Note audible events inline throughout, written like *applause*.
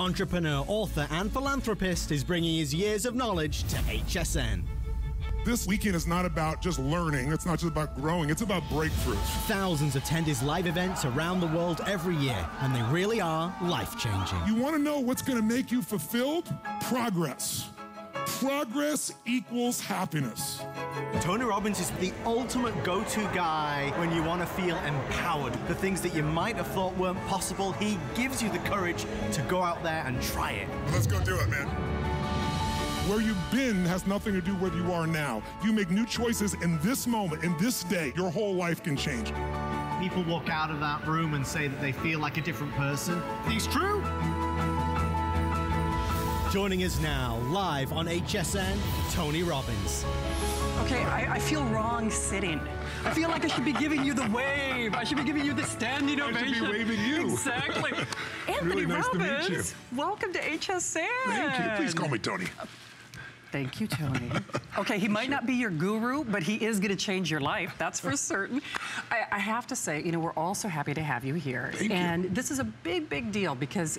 Entrepreneur, author, and philanthropist is bringing his years of knowledge to HSN. This weekend is not about just learning, it's not just about growing, it's about breakthroughs. Thousands attend his live events around the world every year, and they really are life changing. You want to know what's going to make you fulfilled? Progress. Progress equals happiness. Tony Robbins is the ultimate go to guy when you want to feel empowered. The things that you might have thought weren't possible, he gives you the courage to go out there and try it. Let's go do it, man. Where you've been has nothing to do with where you are now. You make new choices in this moment, in this day, your whole life can change. People walk out of that room and say that they feel like a different person. It's true. Joining us now, live on HSN, Tony Robbins. Okay, I, I, feel wrong sitting. I feel like I should be giving you the wave. I should be giving you the standing ovation. I should be waving you. Exactly. *laughs* Anthony really nice Robbins, welcome to HSN. Thank you. Please call me Tony. Thank you, Tony. *laughs* Okay, he might not be your guru, but he is going to change your life. That's for certain. *laughs* I, I, have to say, you know, we're all so happy to have you here. Thank and you. this is a big, big deal because,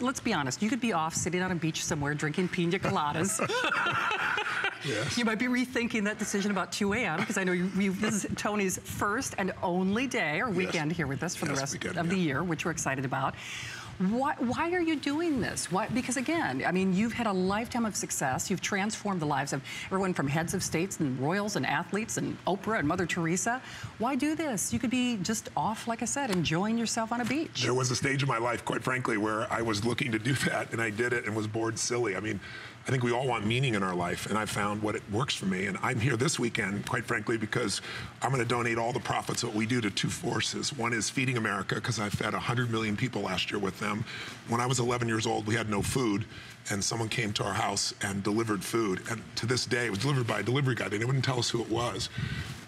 let's be honest, you could be off sitting on a beach somewhere drinking pina coladas. *laughs* yes. You might be rethinking that decision about 2 a.m. because I know you, you, this is Tony's first and only day or weekend yes. here with us for yes, the rest weekend, of yeah. the year, which we're excited about. Why, why, are you doing this? Why, because again, I mean, you've had a lifetime of success. You've transformed the lives of everyone from heads of states and royals and athletes and Oprah and Mother Teresa. Why do this? You could be just off, like I said, enjoying yourself on a beach. There was a stage in my life, quite frankly, where I was looking to do *laughs* that and I did it and was bored silly. I mean, I think we all want meaning in our life, and I found what it works for me. And I'm here this weekend, quite frankly, because I'm going to donate all the profits of what we do to two forces. One is Feeding America, because I fed 100 million people last year with them. When I was 11 years old, we had no food, and someone came to our house and delivered food. And to this day, it was delivered by a delivery guy. And they wouldn't tell us who it was,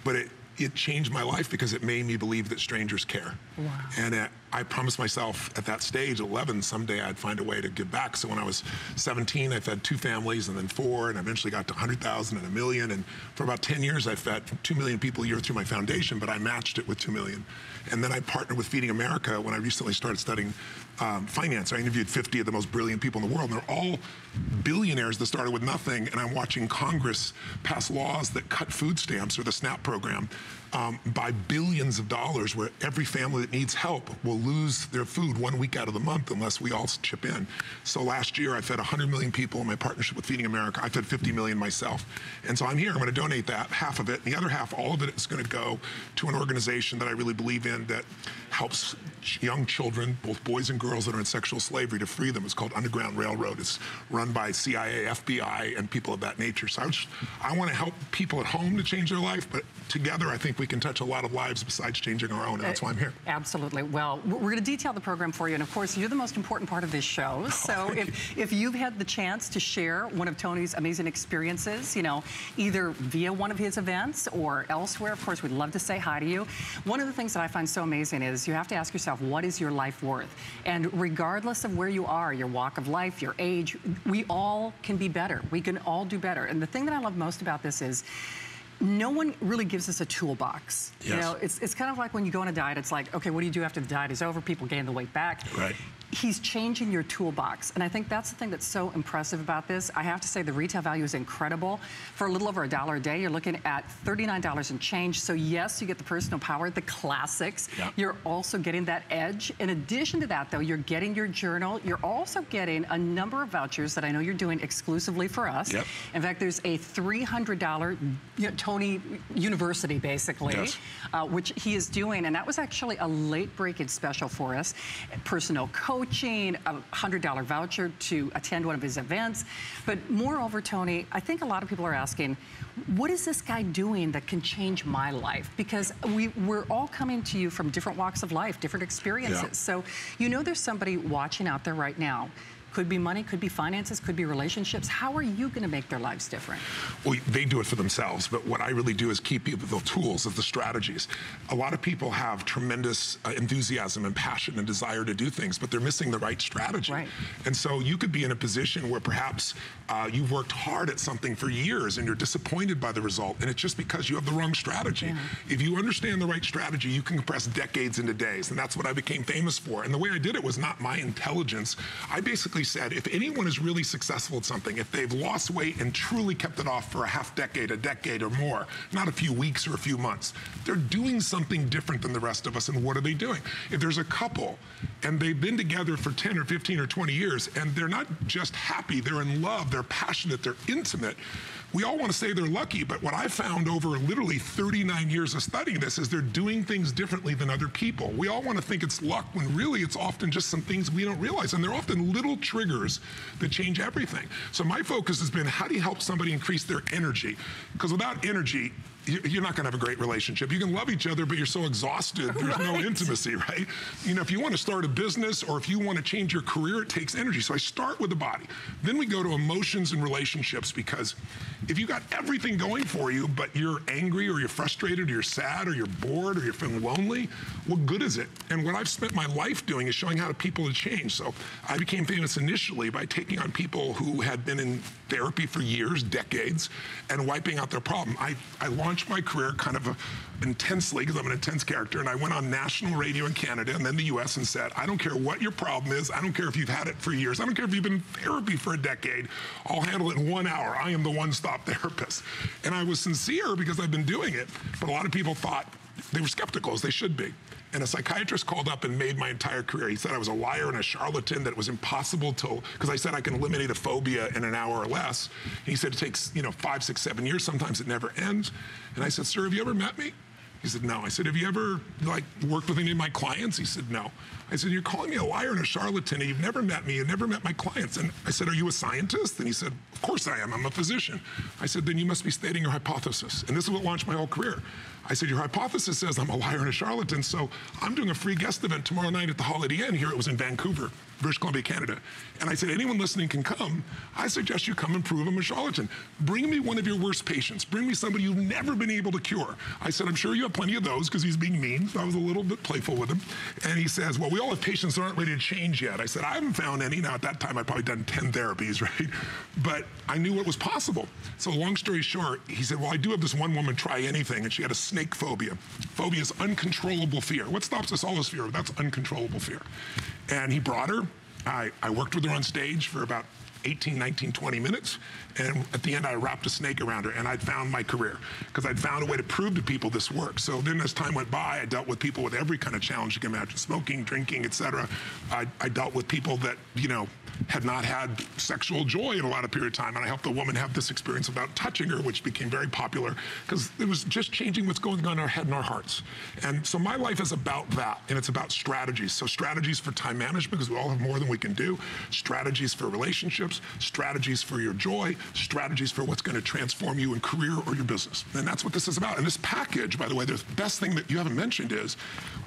but it it changed my life because it made me believe that strangers care. Wow. And uh, I promised myself at that stage, 11, someday I'd find a way to give back. So when I was 17, I fed two families and then four, and eventually got to 100,000 and a million. And for about 10 years, I fed 2 million people a year through my foundation, but I matched it with 2 million. And then I partnered with Feeding America when I recently started studying um, finance. I interviewed 50 of the most brilliant people in the world, and they're all billionaires that started with nothing. And I'm watching Congress pass laws that cut food stamps or the SNAP program um, by billions of dollars where every family that needs help will lose their food one week out of the month unless we all chip in. So last year I fed 100 million people in my partnership with Feeding America. I fed 50 million myself. And so I'm here, I'm gonna donate that, half of it. And the other half, all of it is gonna go to an organization that I really believe in that helps young children, both boys and girls that are in sexual slavery to free them. It's called Underground Railroad. It's run by CIA, FBI, and people of that nature. So I, I wanna help people at home to change their life, but together I think we can touch a lot of lives besides changing our own, and that's why I'm here. Uh, absolutely. Well, we're going to detail the program for you, and of course, you're the most important part of this show. Oh, so if, if you've had the chance to share one of Tony's amazing experiences, you know, either via one of his events or elsewhere, of course, we'd love to say hi to you. One of the things that I find so amazing is you have to ask yourself, what is your life worth? And regardless of where you are, your walk of life, your age, we all can be better. We can all do better. And the thing that I love most about this is, no one really gives us a toolbox. Yes. You know, it's, it's kind of like when you go on a diet, it's like, okay, what do you do after the diet is over? People gain the weight back. Right he's changing your toolbox. And I think that's the thing that's so impressive about this. I have to say the retail value is incredible. For a little over a dollar a day, you're looking at $39 and change. So yes, you get the personal power, the classics. Yep. You're also getting that edge. In addition to that though, you're getting your journal. You're also getting a number of vouchers that I know you're doing exclusively for us. Yep. In fact, there's a $300 you know, Tony University basically, yes. uh, which he is doing. And that was actually a late breaking special for us. Personal coach coaching, a $100 voucher to attend one of his events. But moreover, Tony, I think a lot of people are asking, what is this guy doing that can change my life? Because we, we're all coming to you from different walks of life, different experiences. Yeah. So you know there's somebody watching out there right now could be money, could be finances, could be relationships. How are you going to make their lives different? Well, they do it for themselves, but what I really do is keep people the tools of the strategies. A lot of people have tremendous uh, enthusiasm and passion and desire to do things, but they're missing the right strategy. Right. And so you could be in a position where perhaps uh, you've worked hard at something for years and you're disappointed by the result, and it's just because you have the wrong strategy. Yeah. If you understand the right strategy, you can compress decades into days, and that's what I became famous for. And the way I did it was not my intelligence. I basically basically said if anyone is really successful at something, if they've lost weight and truly kept it off for a half decade, a decade or more, not a few weeks or a few months, they're doing something different than the rest of us. And what are they doing? If there's a couple and they've been together for 10 or 15 or 20 years and they're not just happy, they're in love, they're passionate, they're intimate we all want to say they're lucky, but what I found over literally 39 years of studying this is they're doing things differently than other people. We all want to think it's luck when really it's often just some things we don't realize. And they're often little triggers that change everything. So my focus has been how do you help somebody increase their energy? Because without energy, you're not going to have a great relationship. You can love each other, but you're so exhausted, there's right. no intimacy, right? You know, if you want to start a business or if you want to change your career, it takes energy. So I start with the body. Then we go to emotions and relationships because if you got everything going for you, but you're angry or you're frustrated or you're sad or you're bored or you're feeling lonely, what good is it? And what I've spent my life doing is showing how to people to change. So I became famous initially by taking on people who had been in therapy for years, decades, and wiping out their problem. I, I launched my career kind of intensely because I'm an intense character, and I went on national radio in Canada and then the US and said, I don't care what your problem is. I don't care if you've had it for years. I don't care if you've been in therapy for a decade. I'll handle it in one hour. I am the one-stop *laughs* therapist. And I was sincere because I've been doing it, but a lot of people thought they were skeptical, as they should be. And a psychiatrist called up and made my entire career. He said I was a liar and a charlatan, that it was impossible to, because I said I can eliminate a phobia in an hour or less. And he said it takes, you know, five, six, seven years. Sometimes it never ends. And I said, sir, have you ever met me? He said, no. I said, have you ever like worked with any of my clients? He said, no. I said, you're calling me a liar and a charlatan and you've never met me, you've never met my clients. And I said, are you a scientist? And he said, of course I am, I'm a physician. I said, then you must be stating your hypothesis. And this is what launched my whole career. I said, your hypothesis says I'm a liar and a charlatan, so I'm doing a free guest event tomorrow night at the Holiday Inn here. It was in Vancouver. British Columbia, Canada. And I said, anyone listening can come. I suggest you come and prove I'm a charlatan. Bring me one of your worst patients. Bring me somebody you've never been able to cure. I said, I'm sure you have plenty of those because he's being mean. So I was a little bit playful with him. And he says, well, we all have patients that aren't ready to change yet. I said, I haven't found any. Now, at that time, I'd probably done 10 therapies, *laughs* right? But I knew what was possible. So long story short, he said, well, I do have this one woman try anything, and she had a snake phobia. Phobia is uncontrollable fear. What stops us all is fear. That's uncontrollable fear. And he brought her. I, I worked with her on stage for about 18, 19, 20 minutes. And at the end, I wrapped a snake around her and I'd found my career because I'd found a way to prove to people this works. So then as time went by, I dealt with people with every kind of challenge you can imagine, smoking, drinking, etc. I, I dealt with people that, you know, had not had sexual joy in a lot of period of time. And I helped the woman have this experience about touching her, which became very popular because it was just changing what's going on in our head and our hearts. And so my life is about that, and it's about strategies. So strategies for time management, because we all have more than we can do, strategies for relationships, strategies for your joy, strategies for what's going to transform you in career or your business. And that's what this is about. And this package, by the way, the best thing that you haven't mentioned is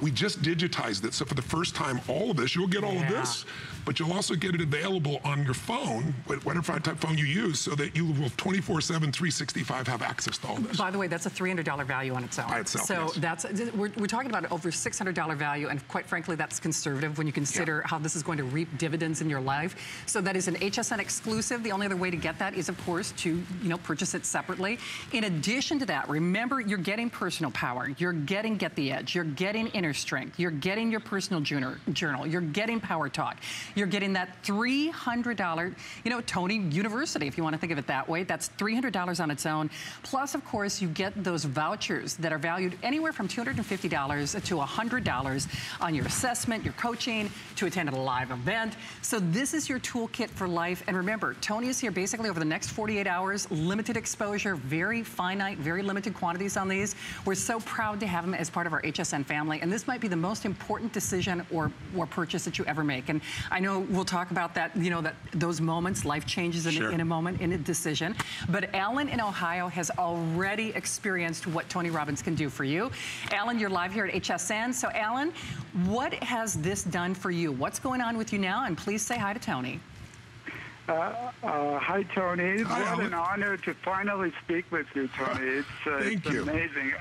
we just digitized it. So for the first time, all of this, you'll get all yeah. of this, but you'll also get it available on your phone, whatever type phone you use, so that you will 24 7, 365 have access to all this. By the way, that's a $300 value on its own. By itself, so yes. that's, we're, we're talking about over $600 value, and quite frankly, that's conservative when you consider yeah. how this is going to reap dividends in your life. So that is an HSN exclusive. The only other way to get that is, of course, to you know purchase it separately. In addition to that, remember, you're getting personal power. You're getting Get the Edge. You're getting Inner Strength. You're getting your personal journal. You're getting Power Talk. You're getting that $300, you know, Tony University, if you want to think of it that way. That's $300 on its own. Plus, of course, you get those vouchers that are valued anywhere from $250 to $100 on your assessment, your coaching, to attend a live event. So this is your toolkit for life. And remember, Tony is here basically over the next 48 hours, limited exposure, very finite, very limited quantities on these. We're so proud to have him as part of our HSN family. And this might be the most important decision or, or purchase that you ever make. And I know we'll talk about that, you know, that those moments, life changes in, sure. in a moment, in a decision. But Alan in Ohio has already experienced what Tony Robbins can do for you. Alan, you're live here at HSN. So Alan, what has this done for you? What's going on with you now? And please say hi to Tony. Uh, uh, hi, Tony. Hi, what an honor to finally speak with you, Tony. It's, uh, Thank it's you. amazing.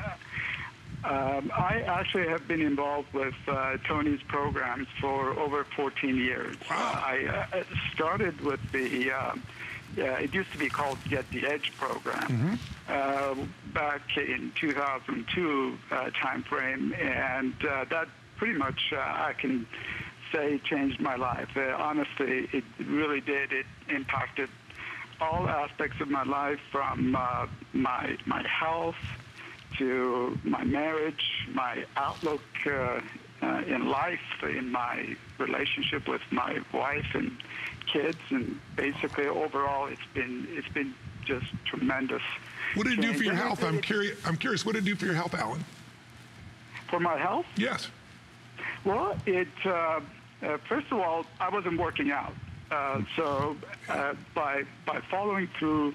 Um, I actually have been involved with uh, Tony's programs for over 14 years. Wow. I uh, started with the, uh, it used to be called Get the Edge program mm-hmm. back in 2002 timeframe, and that pretty much I can say changed my life. Uh, honestly, it really did. It impacted all aspects of my life, from uh, my my health to my marriage, my outlook uh, uh, in life, in my relationship with my wife and kids, and basically overall, it's been it's been just tremendous. What did it do for your health? I'm curious. I'm curious. What did it do for your health, Alan? For my health, Yes. well, it uh, uh, first of all, I wasn't working out, uh, so uh, by by following through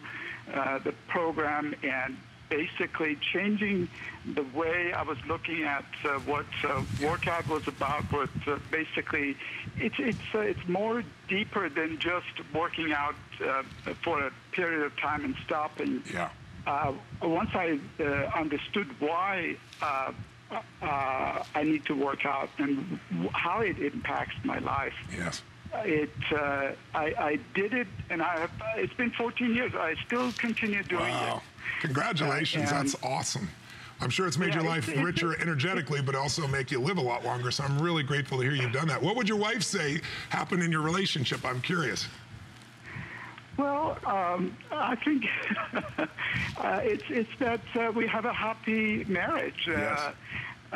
uh, the program and basically changing the way I was looking at uh, what uh, workout was about, but uh, basically it's it's uh, it's more deeper than just working out uh, for a period of time and stopping. Yeah. Uh, once I uh, understood why uh, I need to work out and how it impacts my life, Yes. it uh, I, I did it, and I have, it's been 14 years. I still continue doing Wow. it. Congratulations. Uh, That's awesome. I'm sure it's made Yeah, your life it's- richer *laughs* energetically, but also make you live a lot longer. So I'm really grateful to hear you've done that. What would your wife say happened in your relationship? I'm curious. Well, um, I think *laughs* uh, it's it's that uh, we have a happy marriage. Yes. Uh, uh,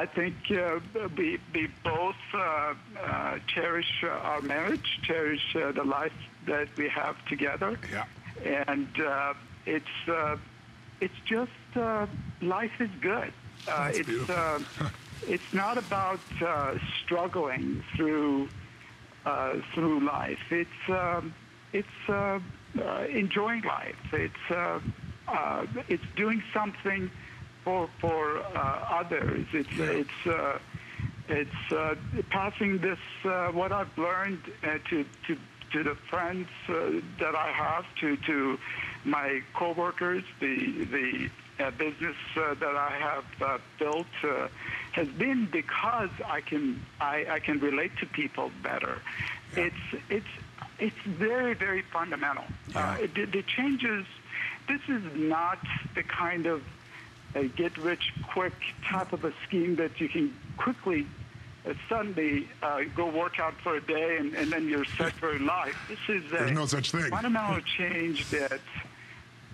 I think uh, we, we both uh, uh, cherish uh, our marriage, cherish uh, the life that we have together, Yeah. and uh, it's uh, it's just uh, life is good. Uh, it's uh, *laughs* it's not about uh, struggling through uh, through life. It's um, it's uh, uh, enjoying life. It's uh, uh, it's doing something for for uh, others. It's it's uh, it's uh, passing this uh, what I've learned uh, to to to the friends uh, that I have, to to my coworkers, the the uh, business uh, that I have uh, built uh, has been because I can I, I can relate to people better. It's it's it's very very fundamental. Uh, the, the changes. This is not the kind of a get rich quick type of a scheme that you can quickly uh, suddenly uh, go work out for a day and, and then you're set for life. This is a There's no such thing. fundamental *laughs* change that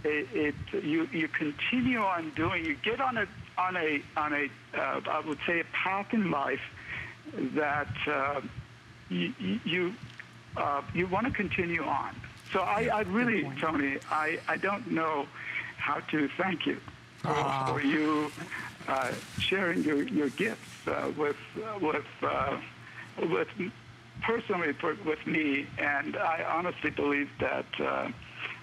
it, it you you continue on doing. You get on a on a on a uh, I would say a path in life that uh, you you, uh, you want to continue on. So I, I really, Tony, I, I don't know how to thank you for, for you uh, sharing your, your gifts uh, with with uh, with personally for, with me, and I honestly believe that uh,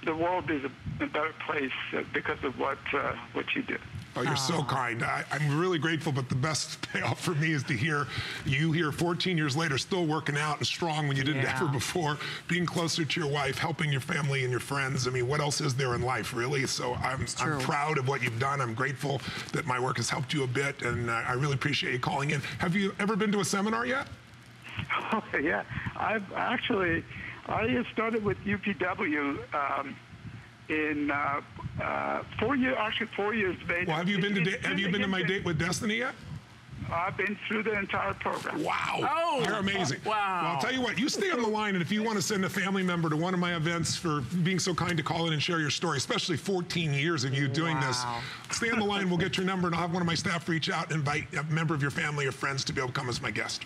the world is a, better place uh, because of what uh, what you do. Oh, you're so kind. I, I'm really grateful, but the best *laughs* payoff for me is to hear you here 14 years later still working out and strong when you didn't Yeah. ever before, being closer to your wife, helping your family and your friends. I mean, what else is there in life, really? So I'm. I'm proud of what you've done. I'm grateful that my work has helped you a bit, and uh, I really appreciate you calling in. Have you ever been to a seminar yet? Oh, *laughs* yeah, I've actually I started with UPW um, in uh, uh, four years, actually four years later. Well, have you been to da- have you been to my date with Destiny yet? I've been through the entire program. Wow. Oh, You're amazing. wow. Well, I'll tell you what, you stay on the line, and if you want to send a family member to one of my events for being so kind to call in and share your story, especially 14 years of you doing Wow. this, stay on the line. We'll get your number, and I'll have one of my staff reach out and invite a member of your family or friends to be able to come as my guest.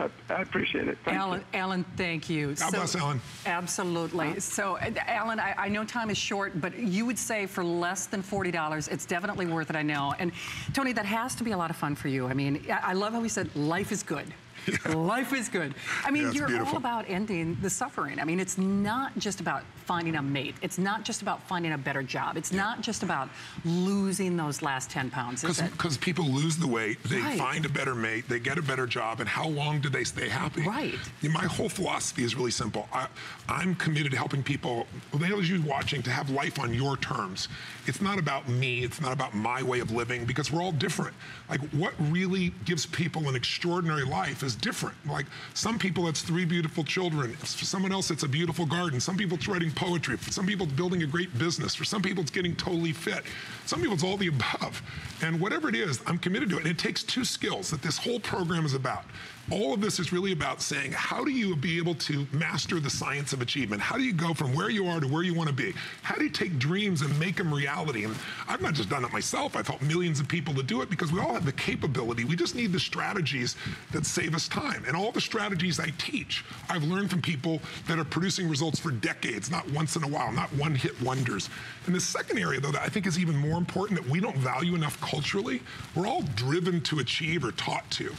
I, I appreciate it. Thank Alan, you. Alan, thank you. God bless, Alan. Absolutely. So, uh, Alan, I, I know time is short, but you would say for less than $40, it's definitely worth it, I know. And Tony, that has to be a lot of fun for you. I mean, I, I love how he said, life is good. *laughs* Life is good. I mean, Yeah, you're beautiful. all about ending the suffering. I mean, it's not just about finding a mate. It's not just about finding a better job. It's not just about losing those last 10 pounds, is it? Because people lose the weight, they Right. find a better mate, they get a better job, and how long do they stay happy? Right. My whole philosophy is really simple. I, I'm committed to helping people, those you watching, to have life on your terms. It's not about me, it's not about my way of living, because we're all different. Like, what really gives people an extraordinary life is different. Like, some people, it's three beautiful children. For someone else, it's a beautiful garden. Some people, it's writing poetry. For some people, it's building a great business. For some people, it's getting totally fit. Some people, it's all the above. And whatever it is, I'm committed to it. And it takes two skills that this whole program is about all of this is really about saying, how do you be able to master the science of achievement? How do you go from where you are to where you want to be? How do you take dreams and make them reality? And I've not just done it myself, I've helped millions of people to do it because we all have the capability. We just need the strategies that save us time. And all the strategies I teach, I've learned from people that are producing results for decades, not once in a while, not one hit wonders. And the second area, though, that I think is even more important that we don't value enough culturally, we're all driven to achieve or taught to.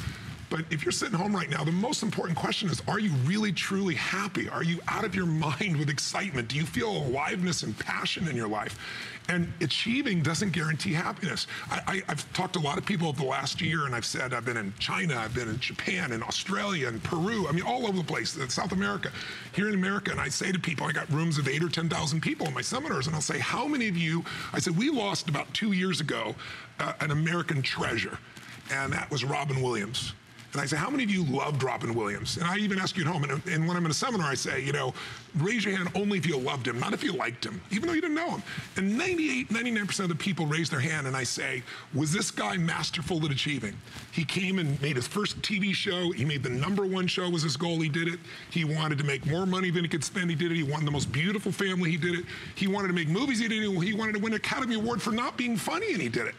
But if you're sitting home right now, the most important question is are you really truly happy? Are you out of your mind with excitement? Do you feel aliveness and passion in your life? And achieving doesn't guarantee happiness. I, have talked to a lot of people over the last year, and I've said I've been in China, I've been in Japan, and Australia, and Peru. I mean, all over the place, in South America, here in America. And I say to people, I got rooms of eight or 10,000 people in my seminars, and I'll say, How many of you? I said, We lost about two years ago uh, an American treasure, and that was Robin Williams. And I say, how many of you love Robin Williams? And I even ask you at home, and, and, when I'm in a seminar, I say, you know, raise your hand only if you loved him, not if you liked him, even though you didn't know him. And 98, 99% of the people raise their hand, and I say, was this guy masterful at achieving? He came and made his first TV show. He made the number one show was his goal. He did it. He wanted to make more money than he could spend. He did it. He wanted the most beautiful family. He did it. He wanted to make movies. He did it. He wanted to win an Academy Award for not being funny, and he did it.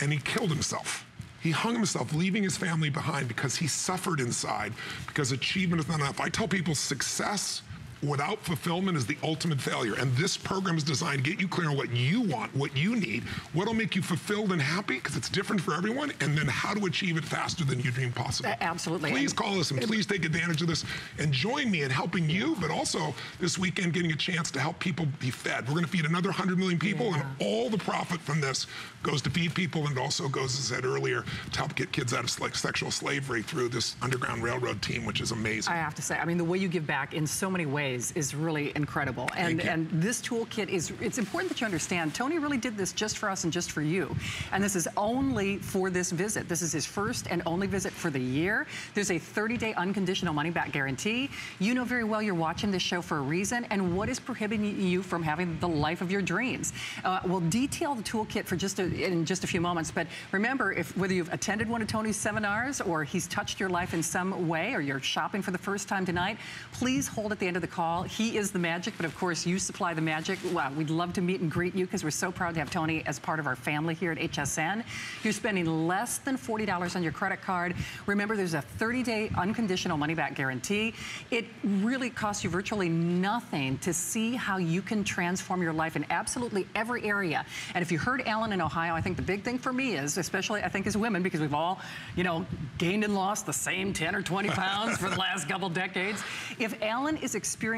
And he killed himself. He hung himself, leaving his family behind because he suffered inside, because achievement is not enough. I tell people success without fulfillment is the ultimate failure. And this program is designed to get you clear on what you want, what you need, what'll make you fulfilled and happy, because it's different for everyone, and then how to achieve it faster than you dream possible. Uh, absolutely. Please call us and please take advantage of this and join me in helping you, but also this weekend getting a chance to help people be fed. We're going to feed another 100 million people, yeah. and all the profit from this goes to feed people and also goes, as I said earlier, to help get kids out of like, sexual slavery through this Underground Railroad team, which is amazing. I have to say, I mean, the way you give back in so many ways is, is really incredible. And, and this toolkit is, it's important that you understand, Tony really did this just for us and just for you. And this is only for this visit. This is his first and only visit for the year. There's a 30-day unconditional money-back guarantee. You know very well you're watching this show for a reason. And what is prohibiting you from having the life of your dreams? Uh, we'll detail the toolkit for just a, in just a few moments. But remember, if whether you've attended one of Tony's seminars or he's touched your life in some way or you're shopping for the first time tonight, please hold at the end of the call. He is the magic, but of course you supply the magic. Wow, we'd love to meet and greet you because we're so proud to have Tony as part of our family here at HSN. You're spending less than $40 on your credit card. Remember, there's a 30-day unconditional money-back guarantee. It really costs you virtually nothing to see how you can transform your life in absolutely every area. And if you heard Alan in Ohio, I think the big thing for me is, especially I think as women, because we've all, you know, gained and lost the same 10 or 20 pounds for the last couple decades. If Alan is experiencing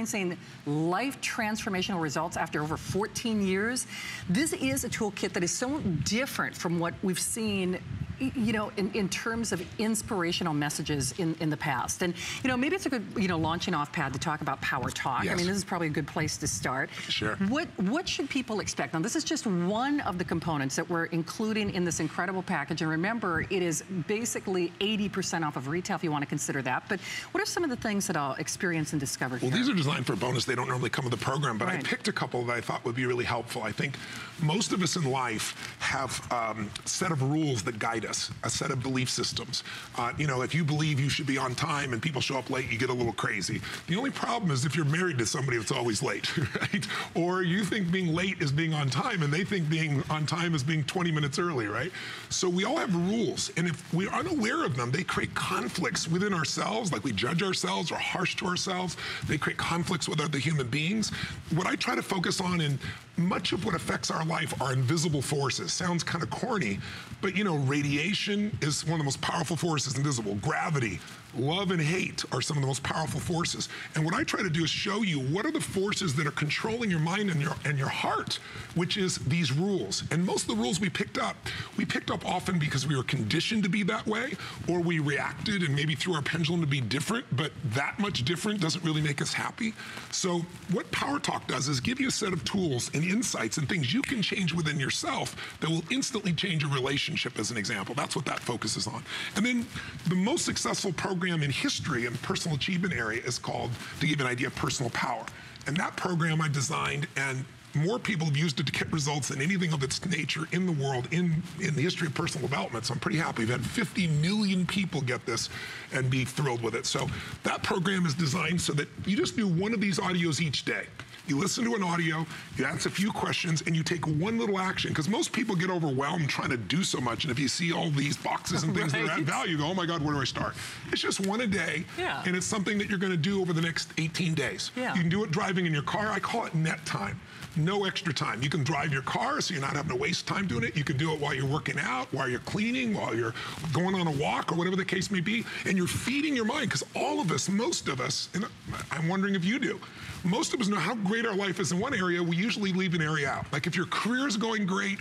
life transformational results after over 14 years. This is a toolkit that is so different from what we've seen you know, in, in terms of inspirational messages in, in the past. And, you know, maybe it's a good, you know, launching off pad to talk about Power Talk. Yes. I mean, this is probably a good place to start. Sure. What, what should people expect? Now, this is just one of the components that we're including in this incredible package. And remember, it is basically 80% off of retail if you want to consider that. But what are some of the things that I'll experience and discover Well, here? these are designed for a bonus. They don't normally come with the program, but right. I picked a couple that I thought would be really helpful. I think most of us in life have um, a set of rules that guide us, a set of belief systems. Uh, you know, if you believe you should be on time and people show up late, you get a little crazy. The only problem is if you're married to somebody that's always late, *laughs* right? Or you think being late is being on time and they think being on time is being 20 minutes early, right? So we all have rules. And if we're unaware of them, they create conflicts within ourselves, like we judge ourselves or harsh to ourselves. They create conflicts with other human beings. What I try to focus on in much of what affects our life are invisible forces. Sounds kind of corny, but you know, radiation is one of the most powerful forces invisible. Gravity, love and hate are some of the most powerful forces. And what I try to do is show you what are the forces that are controlling your mind and your and your heart, which is these rules. And most of the rules we picked up, we picked up often because we were conditioned to be that way, or we reacted and maybe threw our pendulum to be different, but that much different doesn't really make us happy. So what Power Talk does is give you a set of tools and insights and things you can change within yourself that will instantly change a relationship as an example. That's what that focuses on. And then the most successful program program in history in personal achievement area is called, to give an idea, of Personal Power. And that program I designed, and more people have used it to get results than anything of its nature in the world in, in the history of personal development. So I'm pretty happy. We've had 50 million people get this and be thrilled with it. So that program is designed so that you just do one of these audios each day. You listen to an audio, you ask a few questions, and you take one little action. Because most people get overwhelmed trying to do so much. And if you see all these boxes and things right. that add value, you go, oh my God, where do I start? It's just one a day. Yeah. And it's something that you're going to do over the next 18 days. Yeah. You can do it driving in your car. I call it net time no extra time. You can drive your car so you're not having to waste time doing it. You can do it while you're working out, while you're cleaning, while you're going on a walk or whatever the case may be. And you're feeding your mind because all of us, most of us, and I'm wondering if you do, most of us know how great our life is in one area, we usually leave an area out. Like if your career is going great,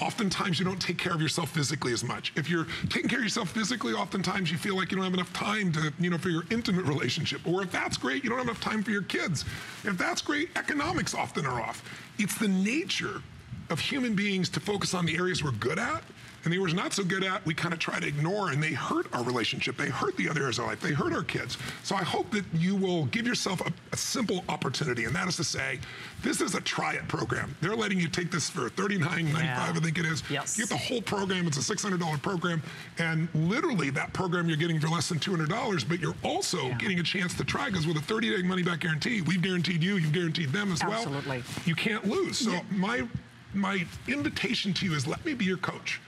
oftentimes you don't take care of yourself physically as much. If you're taking care of yourself physically, oftentimes you feel like you don't have enough time to, you know, for your intimate relationship. Or if that's great, you don't have enough time for your kids. If that's great, economics often are off. It's the nature of human beings to focus on the areas we're good at and the areas not so good at, we kind of try to ignore, and they hurt our relationship. They hurt the other areas of life. They hurt our kids. So I hope that you will give yourself a, a simple opportunity, and that is to say, this is a try it program. They're letting you take this for $39.95, yeah. I think it is. Yes. You get the whole program. It's a $600 program, and literally that program you're getting for less than $200, but you're also yeah. getting a chance to try because with a 30-day money-back guarantee, we've guaranteed you, you've guaranteed them as Absolutely. well. Absolutely. You can't lose. So yeah. my my invitation to you is let me be your coach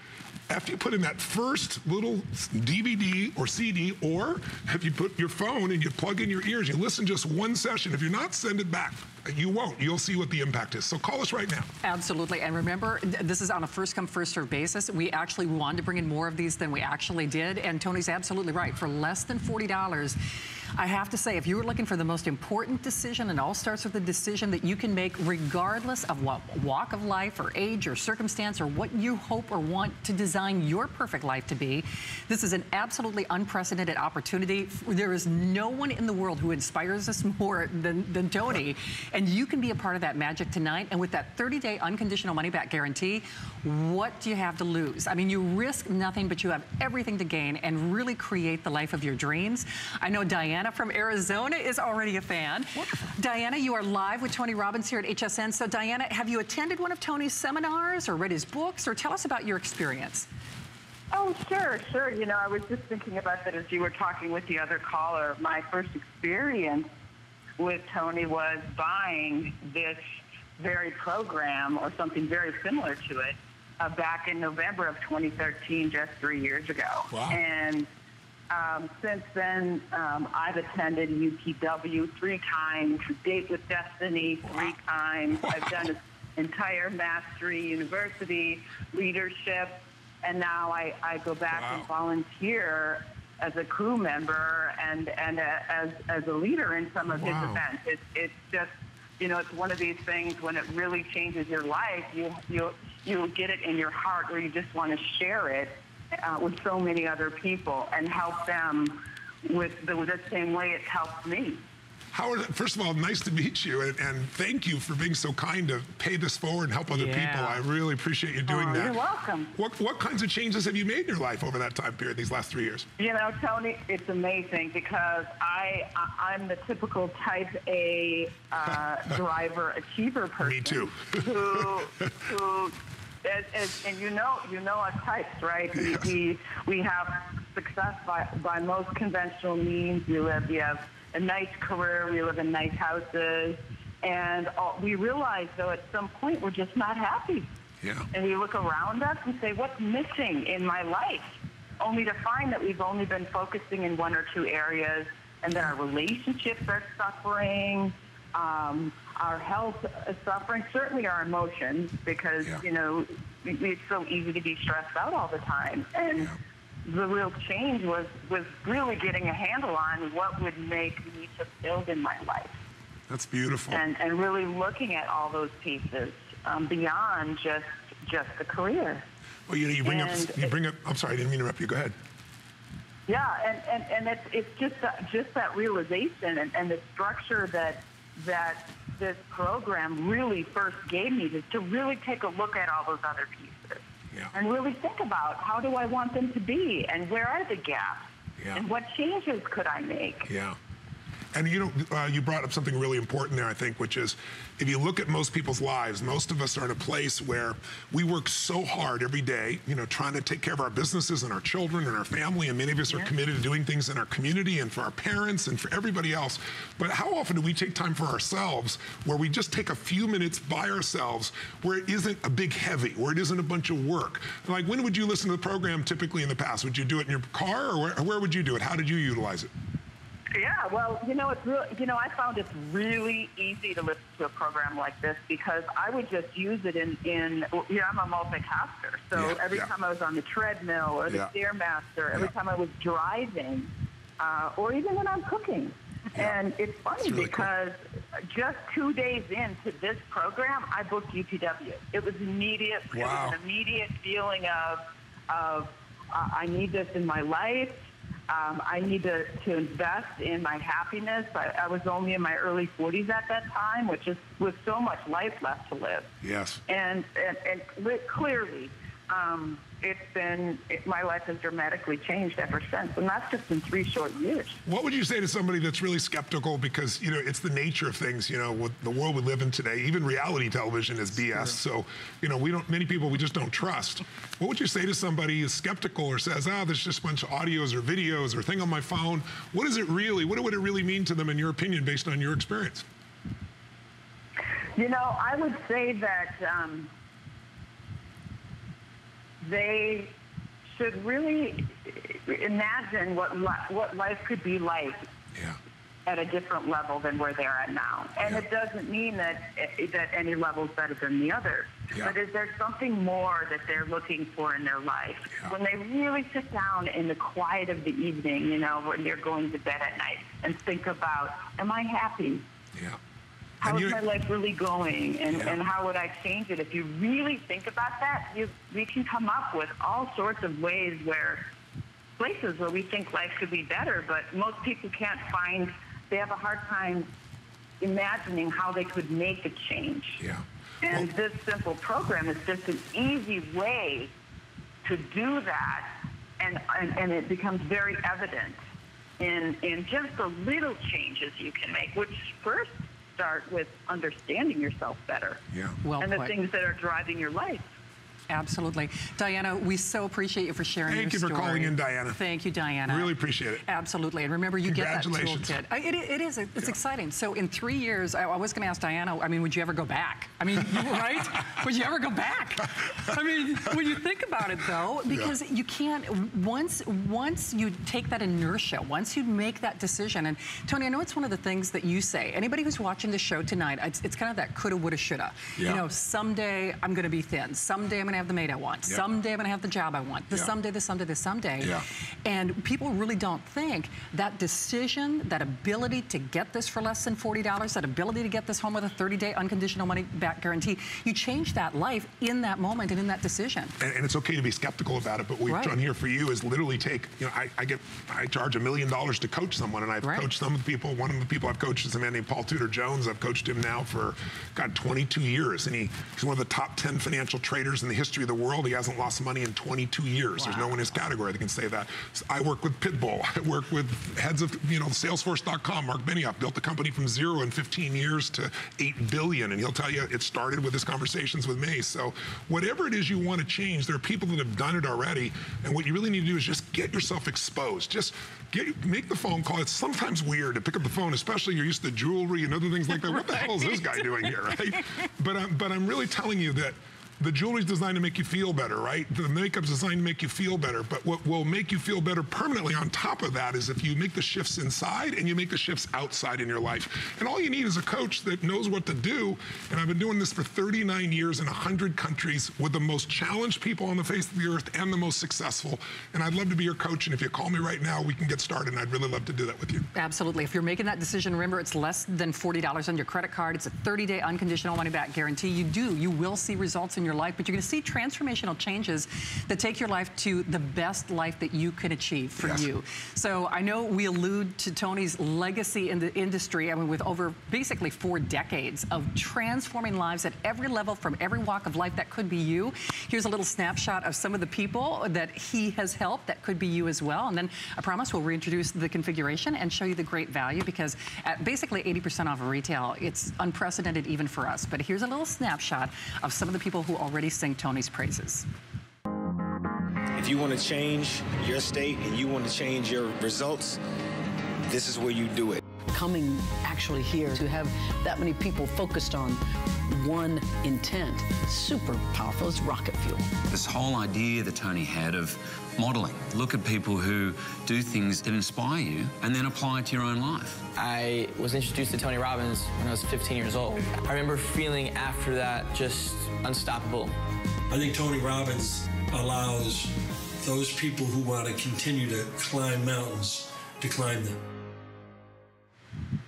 after you put in that first little DVD or CD, or if you put your phone and you plug in your ears, you listen just one session. If you're not, send it back. You won't. You'll see what the impact is. So call us right now. Absolutely. And remember, this is on a first come, first serve basis. We actually wanted to bring in more of these than we actually did. And Tony's absolutely right. For less than $40, I have to say, if you were looking for the most important decision, it all starts with a decision that you can make regardless of what walk of life or age or circumstance or what you hope or want to design your perfect life to be. This is an absolutely unprecedented opportunity. There is no one in the world who inspires us more than, than Tony. And you can be a part of that magic tonight. And with that 30-day unconditional money-back guarantee, what do you have to lose? I mean, you risk nothing, but you have everything to gain and really create the life of your dreams. I know Diana Diana from Arizona is already a fan. Wonderful. Diana, you are live with Tony Robbins here at HSN. So Diana, have you attended one of Tony's seminars or read his books or tell us about your experience? Oh, sure, sure. You know, I was just thinking about that as you were talking with the other caller. My first experience with Tony was buying this very program or something very similar to it uh, back in November of 2013, just three years ago. Wow. And um, since then, um, I've attended UPW three times, Date with Destiny three times. I've done an entire Mastery University leadership, and now I, I go back wow. and volunteer as a crew member and and a, as as a leader in some of wow. his events. It's it's just you know it's one of these things when it really changes your life. You you you get it in your heart, or you just want to share it uh, with so many other people and help them with the, the same way it's helped me. Howard, first of all, nice to meet you, and, and, thank you for being so kind to pay this forward and help other yeah. people. I really appreciate you doing oh, that. You're welcome. What, what kinds of changes have you made in your life over that time period, these last three years? You know, Tony, it's amazing because I, I am the typical Type A uh, *laughs* driver achiever person. Me too. *laughs* who who as, as, and you know, you know our types, right? Yes. We, we have success by, by most conventional means. We live, we have a nice career, we live in nice houses, and all, we realize though at some point we're just not happy. Yeah. And we look around us and say, what's missing in my life? Only to find that we've only been focusing in one or two areas and that our relationships are suffering. Um, our health is suffering, certainly our emotions, because, yeah. you know, it's so easy to be stressed out all the time. And yeah. the real change was, was really getting a handle on what would make me fulfilled in my life. That's beautiful. And, and really looking at all those pieces um, beyond just just the career. Well, you know, you bring and up, you bring up. I'm sorry, I didn't mean to interrupt you. Go ahead. Yeah, and, and, and it's, it's just that, just that realization and, and the structure that that this program really first gave me to, to really take a look at all those other pieces yeah. and really think about how do I want them to be and where are the gaps yeah. and what changes could I make. Yeah. And you know, uh, you brought up something really important there, I think, which is if you look at most people's lives, most of us are in a place where we work so hard every day, you know, trying to take care of our businesses and our children and our family. And many of us Yeah. are committed to doing things in our community and for our parents and for everybody else. But how often do we take time for ourselves where we just take a few minutes by ourselves where it isn't a big heavy, where it isn't a bunch of work? Like, when would you listen to the program typically in the past? Would you do it in your car or where, where would you do it? How did you utilize it? Yeah, well, you know, it's really, you know, I found it's really easy to listen to a program like this because I would just use it in, in you know, I'm a multitasker. So Yeah, every yeah. time I was on the treadmill or the Yeah. Stairmaster, every Yeah. time I was driving, uh, or even when I'm cooking. And it's funny It's really cool. because just two days into this program, I booked UPW. It was immediate. It Wow. was an immediate feeling of, of uh, I need this in my life. Um, I need to, to invest in my happiness. I, I was only in my early 40s at that time, which is with so much life left to live. Yes. And, and, and clearly, um, it's been, it, my life has dramatically changed ever since. And that's just in three short years. What would you say to somebody that's really skeptical because you know it's the nature of things? You know, with the world we live in today, even reality television is BS. So you know, we don't. Many people we just don't trust. What would you say to somebody who's skeptical or says, "Ah, there's just a bunch of audios or videos or thing on my phone"? What is it really? What would it really mean to them, in your opinion, based on your experience? You know, I would say that um, they should really imagine what li- what life could be like Yeah. at a different level than where they're at now. And Yeah. it doesn't mean that eh, that any level is better than the other. Yeah. But is there something more that they're looking for in their life? When they really sit down in the quiet of the evening, you know, when they're going to bed at night and think about, am I happy? Yeah. How is my life really going, and, Yeah. and how would I change it? If you really think about that, you we can come up with all sorts of ways where places where we think life could be better, but most people can't find. They have a hard time imagining how they could make a change. Yeah. And this simple program is just an easy way to do that, and, and, and it becomes very evident in, in just the little changes you can make, which first start with understanding yourself better Yeah. Well and the put. things that are driving your life. Absolutely. Diana, we so appreciate you for sharing Thank you for story. calling in, Diana. Thank you, Diana. Really appreciate it. Absolutely. And remember, you get that Congratulations. toolkit. It, it is. It's exciting. So in three years, I, I was going to ask Diana, I mean, would you ever go back? I mean, you- right? *laughs* would you ever go back? I mean, when you think about it, though, because you can't, once, once you take that inertia, once you make that decision, and Tony, I know it's one of the things that you say. Anybody who's watching the show tonight, it's, it's kind of that coulda, woulda, shoulda. Yeah. You know, someday I'm going to be thin. Someday I'm going to have the mate I want. Yeah. Someday I'm going to have the job I want. The Yeah. someday, the someday, the someday. Yeah. And people really don't think that decision, that ability to get this for less than $40, that ability to get this home with a 30-day unconditional money back guarantee, you change that life in that moment and in that decision. and, and it's okay to be skeptical about it. But what we've Right. done here for you is literally take, you know, I, I get, I charge a million dollars to coach someone, and I've Right. coached some of the people. One of the people I've coached is a man named Paul Tudor Jones. I've coached him now for, God, 22 years, and he, he's one of the top 10 financial traders in the history of the world. He hasn't lost money in 22 years. There's no one in his category that can say that. So I work with Pitbull. I work with heads of, you know, Salesforce.com. Mark Benioff built the company from zero in 15 years to 8 billion, and he'll tell you it started with his conversations with me. So whatever it is you want to change, there are people that have done it already, and what you really need to do is just get yourself exposed. Just get make the phone call. It's sometimes weird to pick up the phone, especially you're used to jewelry and other things like that. What the hell is this guy doing here, right? But I'm, but I'm really telling you that the jewelry's designed to make you feel better, right? The makeup's designed to make you feel better. But what will make you feel better permanently on top of that is if you make the shifts inside and you make the shifts outside in your life. And all you need is a coach that knows what to do. And I've been doing this for 39 years in 100 countries with the most challenged people on the face of the earth and the most successful. And I'd love to be your coach. And if you call me right now, we can get started. And I'd really love to do that with you. Absolutely. If you're making that decision, remember it's less than $40 on your credit card. It's a 30-day unconditional money-back guarantee. You do. You will see results in in your life, but you're going to see transformational changes that take your life to the best life that you can achieve for Yes. you. So I know we allude to Tony's legacy in the industry, I mean, with over basically four decades of transforming lives at every level from every walk of life. That could be you. Here's a little snapshot of some of the people that he has helped. That could be you as well. And then I promise we'll reintroduce the configuration and show you the great value because at basically 80% off of retail, it's unprecedented even for us. But here's a little snapshot of some of the people who already sing Tony's praises. If you want to change your state and you want to change your results, this is where you do it. coming actually here to have that many people focused on one intent, super powerful. It's rocket fuel. This whole idea that Tony had of modeling. Look at people who do things that inspire you and then apply it to your own life. I was introduced to Tony Robbins when I was 15 years old. I remember feeling after that just unstoppable. I think Tony Robbins allows those people who want to continue to climb mountains to climb them.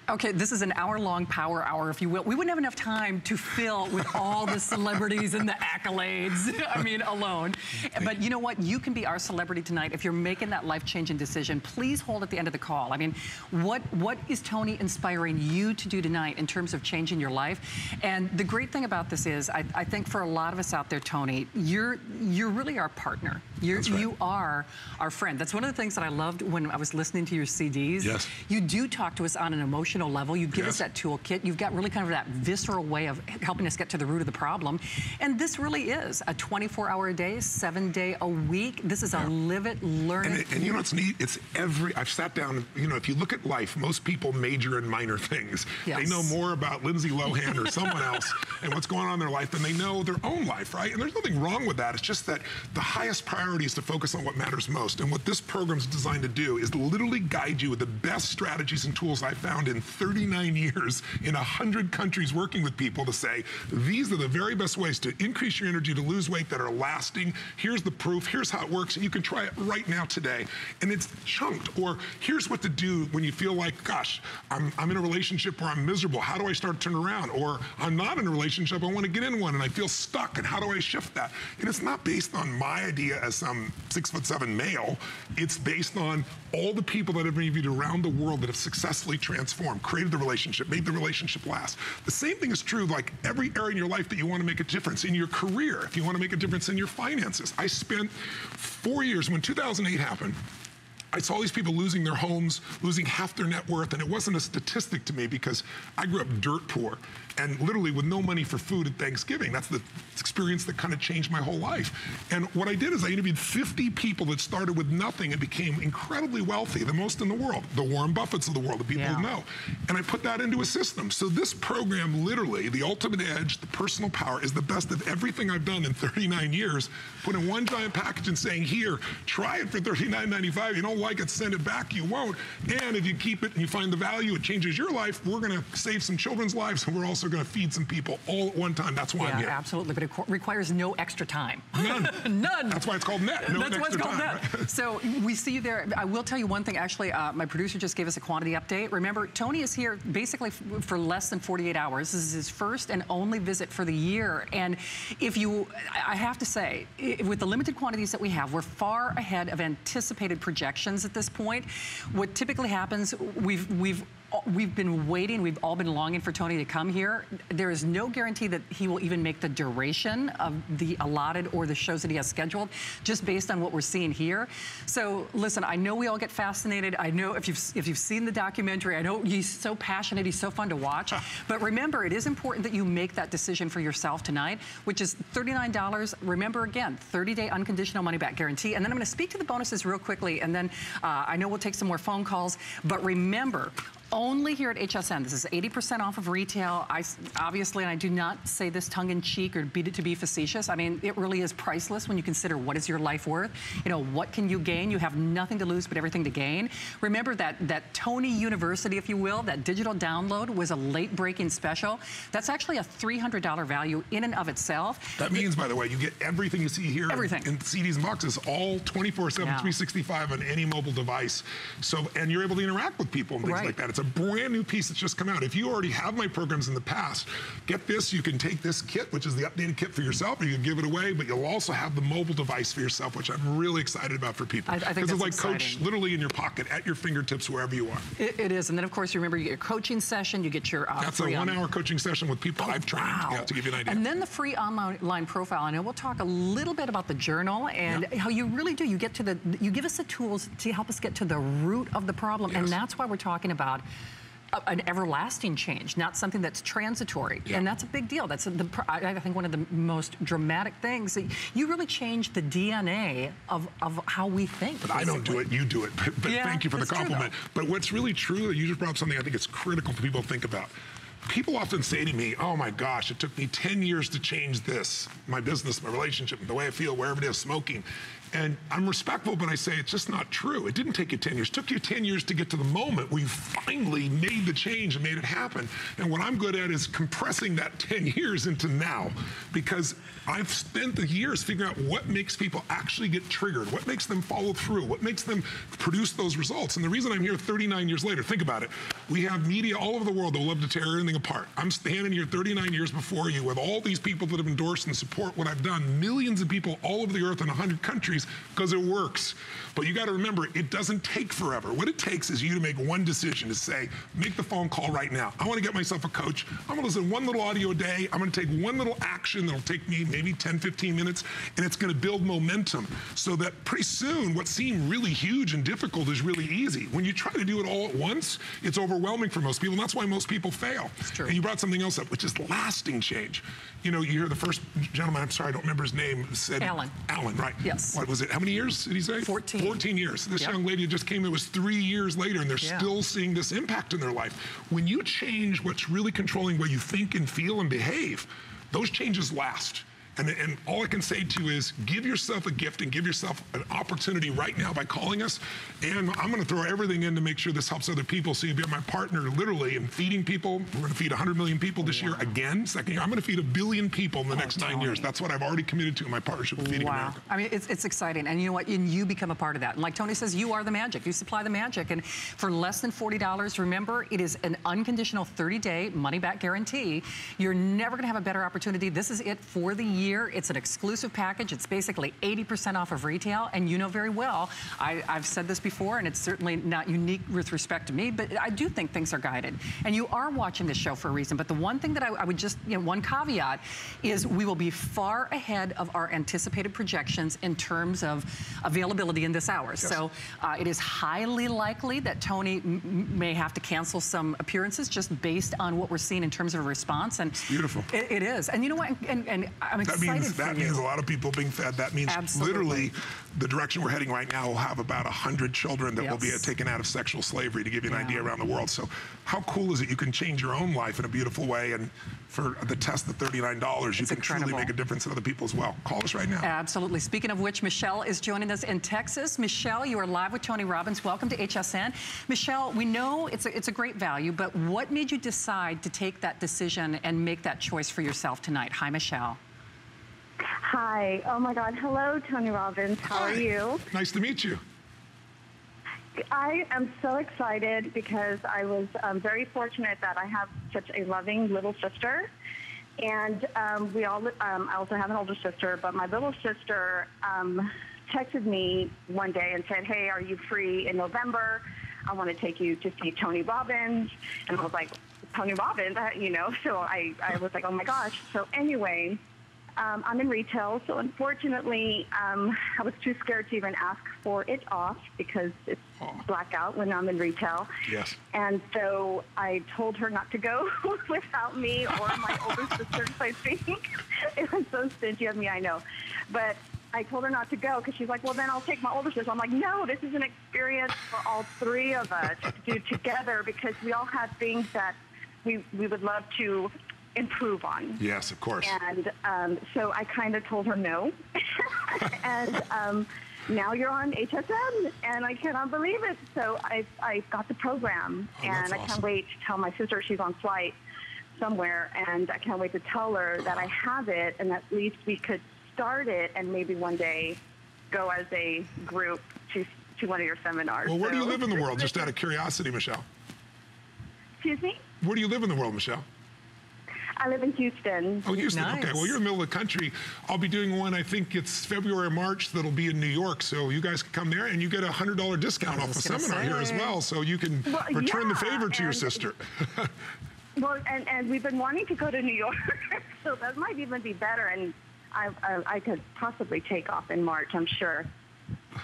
Okay, this is an hour-long power hour, if you will. We wouldn't have enough time to fill with all the celebrities and the accolades, *laughs* I mean, alone. But you know what? You can be our celebrity tonight if you're making that life-changing decision. Please hold at the end of the call. I mean, what what is Tony inspiring you to do tonight in terms of changing your life? And the great thing about this is, I, I think for a lot of us out there, Tony, you're you're really our partner. You're, right. You are our friend. That's one of the things that I loved when I was listening to your CDs. Yes. You do talk to us on an emotional level. You give us that toolkit. You've got really kind of that visceral way of helping us get to the root of the problem. And this really is a 24 hour a day, seven day a week. This is a live it, learn And, it. it- and you know what's neat? It's every. I've sat down. You know, if you look at life, most people major in minor things. Yes. They know more about Lindsay Lohan or someone *laughs* else and what's going on in their life than they know their own life, right? And there's nothing wrong with that. It's just that the highest priority is to focus on what matters most. And what this program is designed to do is literally guide you with the best strategies and tools I've found in 39 years in 100 countries working with people to say these are the very best ways to increase your energy to lose weight that are lasting. Here's the proof. Here's how it works. And you can try it right now today. And it's chunked. Or here's what to do when you feel like, gosh, I'm, I'm in a relationship where I'm miserable. How do I start to turn around? Or I'm not in a relationship. I want to get in one and I feel stuck. And how do I shift that? And it's not based on my idea as some six foot seven male. It's based on all the people that have interviewed around the world that have successfully transformed, created the relationship, made the relationship last. The same thing is true like every area in your life that you want to make a difference in your career, if you want to make a difference in your finances. I spent four years when 2008 happened. I saw these people losing their homes, losing half their net worth, and it wasn't a statistic to me because I grew up dirt poor and literally with no money for food at Thanksgiving. That's the experience that kind of changed my whole life. And what I did is I interviewed 50 people that started with nothing and became incredibly wealthy, the most in the world, the Warren Buffetts of the world, the people Yeah. who know. And I put that into a system. So this program, literally, the ultimate edge, the personal power, is the best of everything I've done in 39 years. Put in one giant package and saying, here, try it for $39.95. You don't like it, send it back. You won't. And if you keep it and you find the value, it changes your life. We're going to save some children's lives, and we're also going to feed some people all at one time. That's why I'm Yeah, here. absolutely, but it requires no extra time. *laughs* None. None. That's why it's called net. No That's why it's extra called time, that. So we see you there. I will tell you one thing. Actually, uh, my producer just gave us a quantity update. Remember, Tony is here basically for less than 48 hours. This is his first and only visit for the year. And if you, I have to say, with the limited quantities that we have, we're far ahead of anticipated projections at this point. What typically happens, we've we've We've been waiting, we've all been longing for Tony to come here. There is no guarantee that he will even make the duration of the allotted or the shows that he has scheduled, just based on what we're seeing here. So listen, I know we all get fascinated. I know if you've if you've seen the documentary, I know he's so passionate, he's so fun to watch. *laughs* But remember, it is important that you make that decision for yourself tonight, which is $39. Remember again, 30-day unconditional money back guarantee. And then I'm gonna speak to the bonuses real quickly, and then uh, I know we'll take some more phone calls. But remember, only here at HSN. This is 80% off of retail. I obviously, and I do not say this tongue in cheek or be to be facetious. I mean, it really is priceless when you consider what is your life worth. You know, what can you gain? You have nothing to lose but everything to gain. Remember that that Tony University, if you will, that digital download was a late breaking special. That's actually a $300 value in and of itself. That means, by the way, you get everything you see here Everything. in CDs and boxes, all 24 7, Yeah. 365 on any mobile device. So, and you're able to interact with people and things Right. like that. It's brand new piece that's just come out. If you already have my programs in the past, get this. You can take this kit, which is the updated kit for yourself, or you can give it away, but you'll also have the mobile device for yourself, which I'm really excited about for people. I- I think Because it's like Coach literally in your pocket, at your fingertips, wherever you are. It, it is, and then of course you remember you get your coaching session, you get your uh, That's a free on- one-hour coaching session with people I've trained, Wow. yeah, to give you an idea. And then the free online profile. And we'll talk a little bit about the journal and how you really do. You get to the, you give us the tools to help us get to the root of the problem. And that's why we're talking about a- an everlasting change, not something that's transitory. And that's a big deal. That's the, I think one of the most dramatic things. that You really change the DNA of, of how we think. But I don't do it, you do it. *laughs* But, but Yeah, thank you for the that's true, compliment. but what's really true, you just brought up something I think it's critical for people to think about. People often say to me, oh my gosh, it took me 10 years to change this, my business, my relationship, the way I feel, wherever it is, smoking. And I'm respectful, but I say it's just not true. It didn't take you 10 years. It took you 10 years to get to the moment where you finally made the change and made it happen. And what I'm good at is compressing that 10 years into now because I've spent the years figuring out what makes people actually get triggered, what makes them follow through, what makes them produce those results. And the reason I'm here 39 years later, think about it. We have media all over the world that love to tear everything apart. I'm standing here 39 years before you with all these people that have endorsed and support what I've done, millions of people all over the earth in 100 countries because it works. But you got to remember, it doesn't take forever. What it takes is you to make one decision to say, make the phone call right now. I want to get myself a coach. I'm going to listen one little audio a day. I'm going to take one little action that'll take me maybe 10, 15 minutes, and it's going to build momentum so that pretty soon what seemed really huge and difficult is really easy. When you try to do it all at once, it's overwhelming for most people, and that's why most people fail. And you brought something else up, which is lasting change. You know, you hear the first gentleman, I'm sorry, I don't remember his name, said Alan. Alan, right. Yes. What was it? How many years did he say? 14. 14 years. This Yep. young lady just came, it was three years later, and they're Yeah. still seeing this impact in their life. When you change what's really controlling what you think and feel and behave, those changes last. And, and all I can say to you is give yourself a gift and give yourself an opportunity right now by calling us. And I'm going to throw everything in to make sure this helps other people. So you'll be my partner literally in feeding people. We're going to feed 100 million people this year again. Second year, I'm going to feed a billion people in the oh, next nine years. That's what I've already committed to in my partnership with Feeding wow. America. I mean, it's, it's exciting. And you know what? And you become a part of that. And like Tony says, you are the magic. You supply the magic. And for less than $40, remember, it is an unconditional 30-day money-back guarantee. You're never going to have a better opportunity. This is it for the year. It's an exclusive package. It's basically 80% off of retail. And you know very well, I, I've said this before, and it's certainly not unique with respect to me, but I do think things are guided. And you are watching this show for a reason. But the one thing that I, I would just, you know, one caveat is we will be far ahead of our anticipated projections in terms of availability in this hour. So uh, it is highly likely that Tony may have to cancel some appearances just based on what we're seeing in terms of a response. And beautiful. It, it is. And you know what? And, and I'm that means that means a lot of people being fed. That means Absolutely. literally the direction we're heading right now will have about hundred children that will be taken out of sexual slavery. To give you an Yeah. idea around the world. So, how cool is it? You can change your own life in a beautiful way, and for the test of thirty-nine dollars, you It's can truly make a difference in other people as well. Call us right now. Absolutely. Speaking of which, Michelle is joining us in Texas. Michelle, you are live with Tony Robbins. Welcome to HSN. Michelle, we know it's a, it's a great value, but what made you decide to take that decision and make that choice for yourself tonight? Hi, Michelle. Hi. Oh my God. Hello, Tony Robbins. How are you? Nice to meet you. I am so excited because I was um, very fortunate that I have such a loving little sister. And um, we all, um, I also have an older sister, but my little sister um, texted me one day and said, Hey, are you free in November? I want to take you to see Tony Robbins. And I was like, Tony Robbins, you know? *laughs* So I, I was like, Oh my gosh. So anyway, um, I'm in retail, so unfortunately, um, I was too scared to even ask for it off because it's blackout when I'm in retail. Yes. And so I told her not to go *laughs* without me or my older *laughs* sister, I think. *laughs* It was so stingy of me, I know. But I told her not to go because she's like, well, then I'll take my older sister. I'm like, no, this is an experience for all three of us to do together because we all have things that we, we would love to improve on. Yes, of course. And um, so I kind of told her no. *laughs* and um, now you're on HSN, and I cannot believe it. So I, I got the program, Oh, and I can't wait to tell my sister she's on flight somewhere, and I can't wait to tell her that I have it, and at least we could start it, and maybe one day go as a group to to one of your seminars. Well, where do you live in the world? Just out of curiosity, Michelle. Excuse me? Where do you live in the world, Michelle? I live in Houston. Oh, Houston. Okay. Well, you're in the middle of the country. I'll be doing one. I think it's February or March. That'll be in New York. So you guys can come there, and you get a hundred dollar discount off the seminar here as well. So you can Well, return the favor to your sister. *laughs* Well, and, and we've been wanting to go to New York, *laughs* so that might even be better. And I, I, I could possibly take off in March, I'm sure.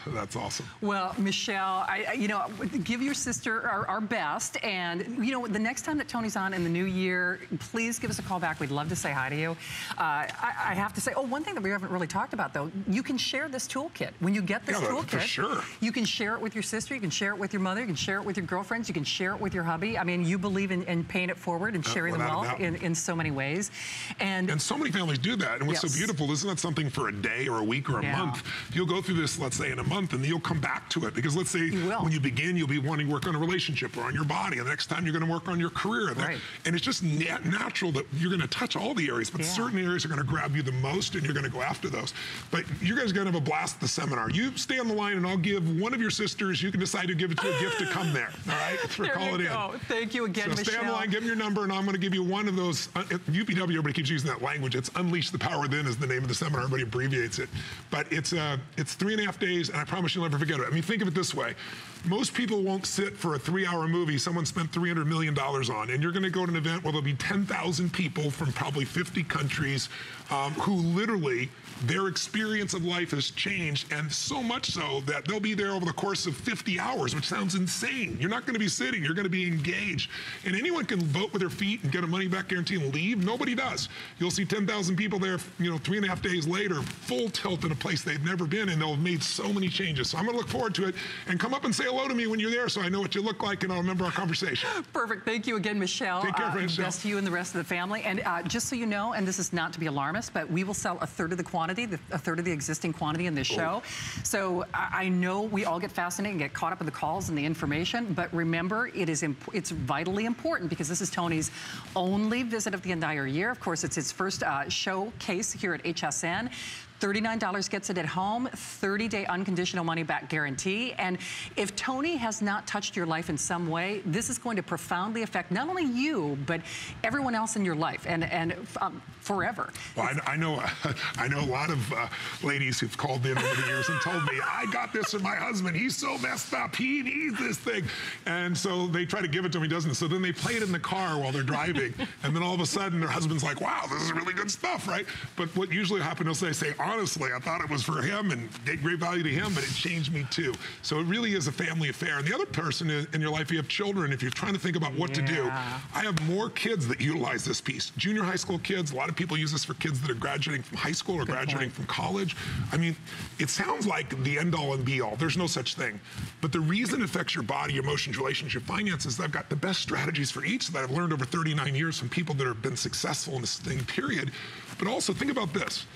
*laughs* That's awesome. Well, Michelle, I, you know, give your sister our, our best. And, you know, the next time that Tony's on in the new year, please give us a call back. We'd love to say hi to you. Uh, I, I have to say, oh, one thing that we haven't really talked about, though, you can share this toolkit. When you get this Yeah, toolkit, sure. you can share it with your sister, you can share it with your mother, you can share it with your girlfriends, you can share it with your hubby. I mean, you believe in, in paying it forward and Uh, sharing the wealth in, in so many ways. And, And so many families do that. And what's Yes. so beautiful isn't that something for a day or a week or a Yeah. month. You'll go through this, let's say, in a month, and then you'll come back to it. Because let's say when you begin, you'll be wanting to work on a relationship or on your body. And the next time, you're going to work on your career. Right. and it's just nat- natural that you're going to touch all the areas, but Yeah. certain areas are going to grab you the most, and you're going to go after those. But you guys are going to have a blast at the seminar. You stay on the line, and I'll give one of your sisters, you can decide to give it to a gift to come there. *laughs* All right? For There call you it in. Thank you again, so stay on the line, give them your number, and I'm going to give you one of those. Uh, UPW, everybody keeps using that language. It's Unleash the Power Then is the name of the seminar. Everybody abbreviates it. But it's uh, it's three and a half days, and I promise you'll never forget it. I mean, think of it this way. Most people won't sit for a three-hour movie someone spent $300 million on, and you're going to go to an event where there'll be 10,000 people from probably 50 countries um, who literally their experience of life has changed, and so much so that they'll be there over the course of 50 hours, which sounds insane. You're not going to be sitting, you're going to be engaged. And anyone can vote with their feet and get a money back guarantee and leave. Nobody does. You'll see 10,000 people there, you know, three and a half days later, full tilt in a place they've never been, and they'll have made so many changes. So I'm going to look forward to it. And come up and say hello to me when you're there so I know what you look like and I'll remember our conversation. *laughs* Perfect. Thank you again, Michelle. Take care, Uh, Michelle. Best to you and the rest of the family. And uh, just so you know, and this is not to be alarmist, but we will sell a third of the quantity, the, a third of the existing quantity in this show. So I, I know we all get fascinated and get caught up in the calls and the information, but remember, it is imp- it's vitally important because this is Tony's only visit of the entire year. Of course, it's his first uh, showcase here at HSN. $39 gets it at home, 30 day unconditional money back guarantee. And if Tony has not touched your life in some way, this is going to profoundly affect not only you, but everyone else in your life and, and um, forever. Well, I, I know, *laughs* I know a lot of uh, ladies who've called in over the years and told me, "I got this from my husband. He's so messed up. He needs this thing," and so they try to give it to him. He doesn't. So then they play it in the car while they're driving, and then all of a sudden their husband's like, "Wow, this is really good stuff, right?" But what usually happens is they say, "Honestly, I thought it was for him and gave great value to him, but it changed me too." So it really is a family affair. And the other person in your life, you have children. If you're trying to think about what to do, I have more kids that utilize this piece. Junior high school kids, a lot of people use this for kids that are graduating from high school or graduating from college. I mean, it sounds like the end all and be all. There's no such thing. But the reason it affects your body, your emotions, relationship, finances, I've got the best strategies for each that I've learned over 39 years from people that have been successful in this thing, period. But also think about this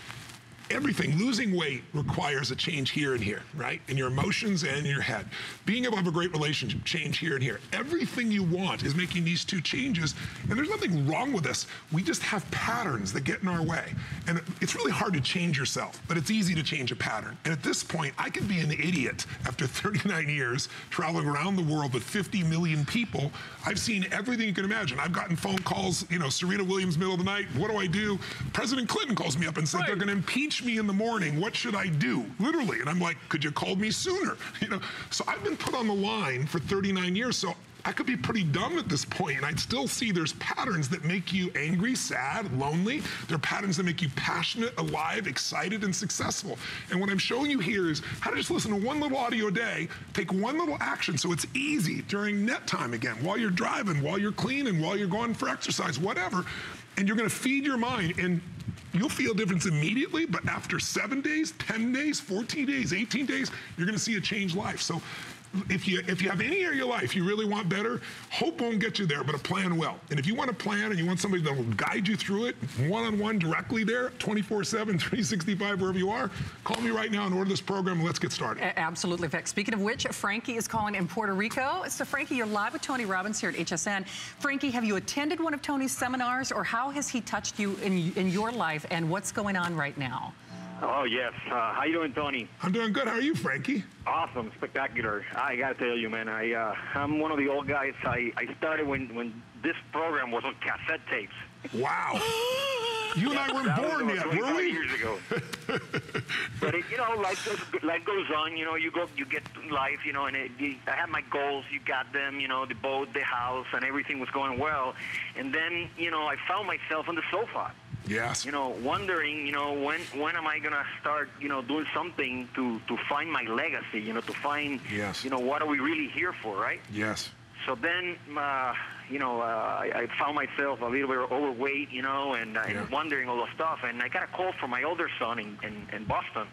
everything. Losing weight requires a change here and here, right? In your emotions and in your head. Being able to have a great relationship, change here and here. Everything you want is making these two changes, and there's nothing wrong with this. We just have patterns that get in our way. And it's really hard to change yourself, but it's easy to change a pattern. And at this point, I could be an idiot after *laughs* 39 years traveling around the world with 50 million people. I've seen everything you can imagine. I've gotten phone calls, you know, Serena Williams, middle of the night, what do I do? President Clinton calls me up and said they're going to me in the morning. What should I do? Literally. And I'm like, could you call me sooner? *laughs* You know, so I've been put on the line for 39 years. So I could be pretty dumb at this point, and I'd still see there's patterns that make you angry, sad, lonely. There are patterns that make you passionate, alive, excited, and successful. And what I'm showing you here is how to just listen to one little audio a day, take one little action so it's easy during net time again, while you're driving, while you're cleaning, while you're going for exercise, whatever. And you're gonna feed your mind. And You'll feel a difference immediately, but after seven days, 10 days, 14 days, 18 days, you're gonna see a changed life. So if you if you have any area of your life you really want better, hope won't get you there, but a plan will. And if you want a plan and you want somebody that will guide you through it, one-on-one directly there, 24-7, 365, wherever you are, call me right now and order this program and let's get started. A- Absolutely. Fact, speaking of which, Frankie is calling in Puerto Rico. So, Frankie, you're live with Tony Robbins here at HSN. Frankie, have you attended one of Tony's seminars, or how has he touched you in, in your life, and what's going on right now? Oh yes. Uh, how you doing, Tony? I'm doing good. How are you, Frankie? Awesome, spectacular. I gotta tell you, man. I uh, I'm one of the old guys. I, I started when when this program was on cassette tapes. Wow. You and I weren't born yet, 25 were we? years ago. *laughs* but it, you know, life goes, life goes on. You know, you go, you get life. You know, and it, I had my goals. You got them. You know, the boat, the house, and everything was going well. And then, you know, I found myself on the sofa. Yes. You know, wondering, you know, when when am I gonna start, you know, doing something to to find my legacy? You know, to find, Yes. you know, what are we really here for, right? Yes. So then, uh, you know, uh, I, I found myself a little bit overweight, you know, and, uh, and wondering all the stuff. And I got a call from my older son in, in, in Boston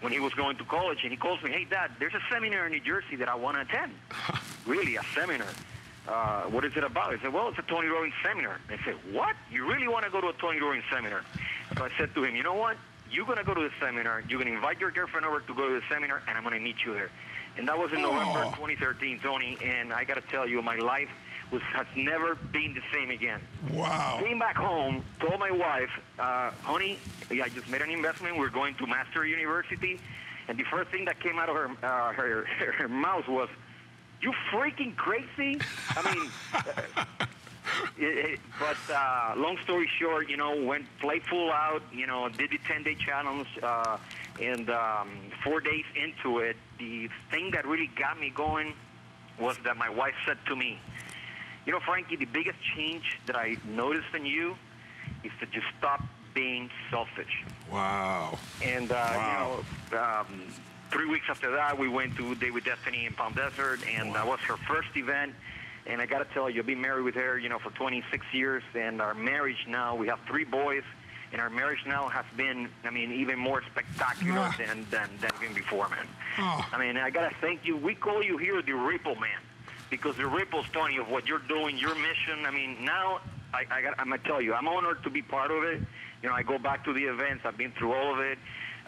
when he was going to college, and he calls me, "Hey, Dad, there's a seminar in New Jersey that I want to attend. *laughs* really, a seminar. Uh, what is it about? I said, well, it's a Tony Robbins seminar. I said, what? You really want to go to a Tony Robbins seminar? So I said to him, you know what? You're going to go to the seminar. You're going to invite your girlfriend over to go to the seminar, and I'm going to meet you there. And that was in November 2013, Tony. And I got to tell you, my life was has never been the same again. Wow. Came back home, told my wife, uh, honey, I just made an investment. We're going to Mastery University. And the first thing that came out of her, uh, her, *laughs* her mouth was, you freaking crazy? I mean, *laughs* it, it, but uh, long story short, you know, went played full out, you know, did the 10-day challenge, uh, and um, four days into it, the thing that really got me going was that my wife said to me, you know, Frankie, the biggest change that I noticed in you is that you stop being selfish. Wow. And, uh, you know, um, three weeks after that, we went to Date with Destiny in Palm Desert, and that was her first event. And I got to tell you, I've been married with her, you know, for 26 years, and our marriage now, we have three boys, and our marriage now has been, I mean, even more spectacular Ah. than, than, than before, man. Oh. I mean, I got to thank you. We call you here the Ripple Man because the ripples, Tony, of what you're doing, your mission. I mean, now I, I got, I'm gonna tell you, I'm honored to be part of it. You know, I go back to the events. I've been through all of it,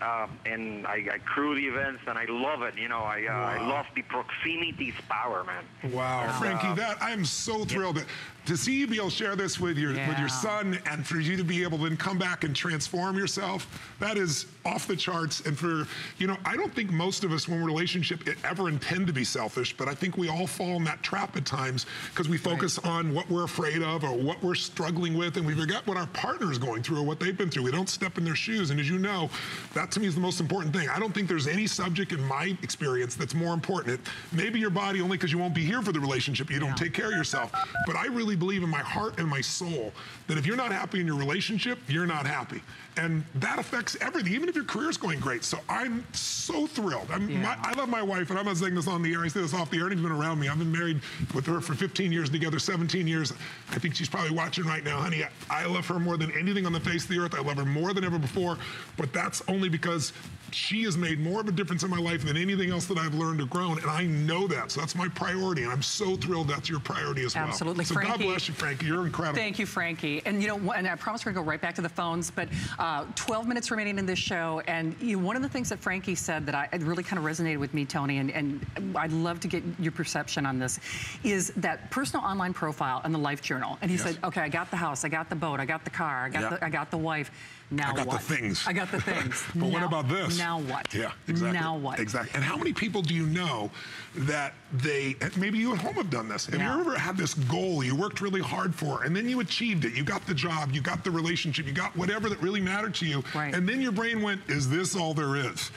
um, and I, I crew the events, and I love it. You know, I, uh, I love the proximity is power, man. Wow, And, Frankie, uh, that I am so thrilled that to see you be able to share this with your with your son, and for you to be able to then come back and transform yourself. That is off the charts. And for you know, I don't think most of us, when we're in a relationship, ever intend to be selfish, but I think we all fall in that trap at times because we focus on what we're afraid of or what we're struggling with, and we forget what our partner is going through or what they've been through. We don't step in their shoes. And as you know, that to me is the most important thing. I don't think there's any subject in my experience that's more important. It, maybe your body only because you won't be here for the relationship, you don't take care of yourself. But I really believe in my heart and my soul that if you're not happy in your relationship, you're not happy. And that affects everything, even if your career's going great. So I'm so thrilled. I'm, my, I love my wife, and I'm not saying this on the air. I say this off the air, and he's been around me. I've been married with her for 15 years together, 17 years. I think she's probably watching right now. Honey, I, I love her more than anything on the face of the earth. I love her more than ever before. But that's only because she has made more of a difference in my life than anything else that I've learned or grown. And I know that. So that's my priority. And I'm so thrilled that's your priority as well. Absolutely, So Frankie. God bless you, Frankie. You're incredible. Thank you, Frankie. And you know, and I promise we're going to go right back to the phones, but uh, 12 minutes remaining in this show. And you know, one of the things that Frankie said that I really kind of resonated with me, Tony, and, and I'd love to get your perception on this, is that personal online profile and the life journal. And he Yes. said, okay, I got the house, I got the boat, I got the car, I got, Yeah. the, I got the wife. Now I got the things. I got the things. *laughs* But what about this? Now what? Yeah, exactly. Now what? Exactly. And how many people do you know that they, maybe you at home have done this. Have Yeah. you ever had this goal you worked really hard for and then you achieved it? You got the job, you got the relationship, you got whatever that really mattered to you. Right. And then your brain went, is this all there is?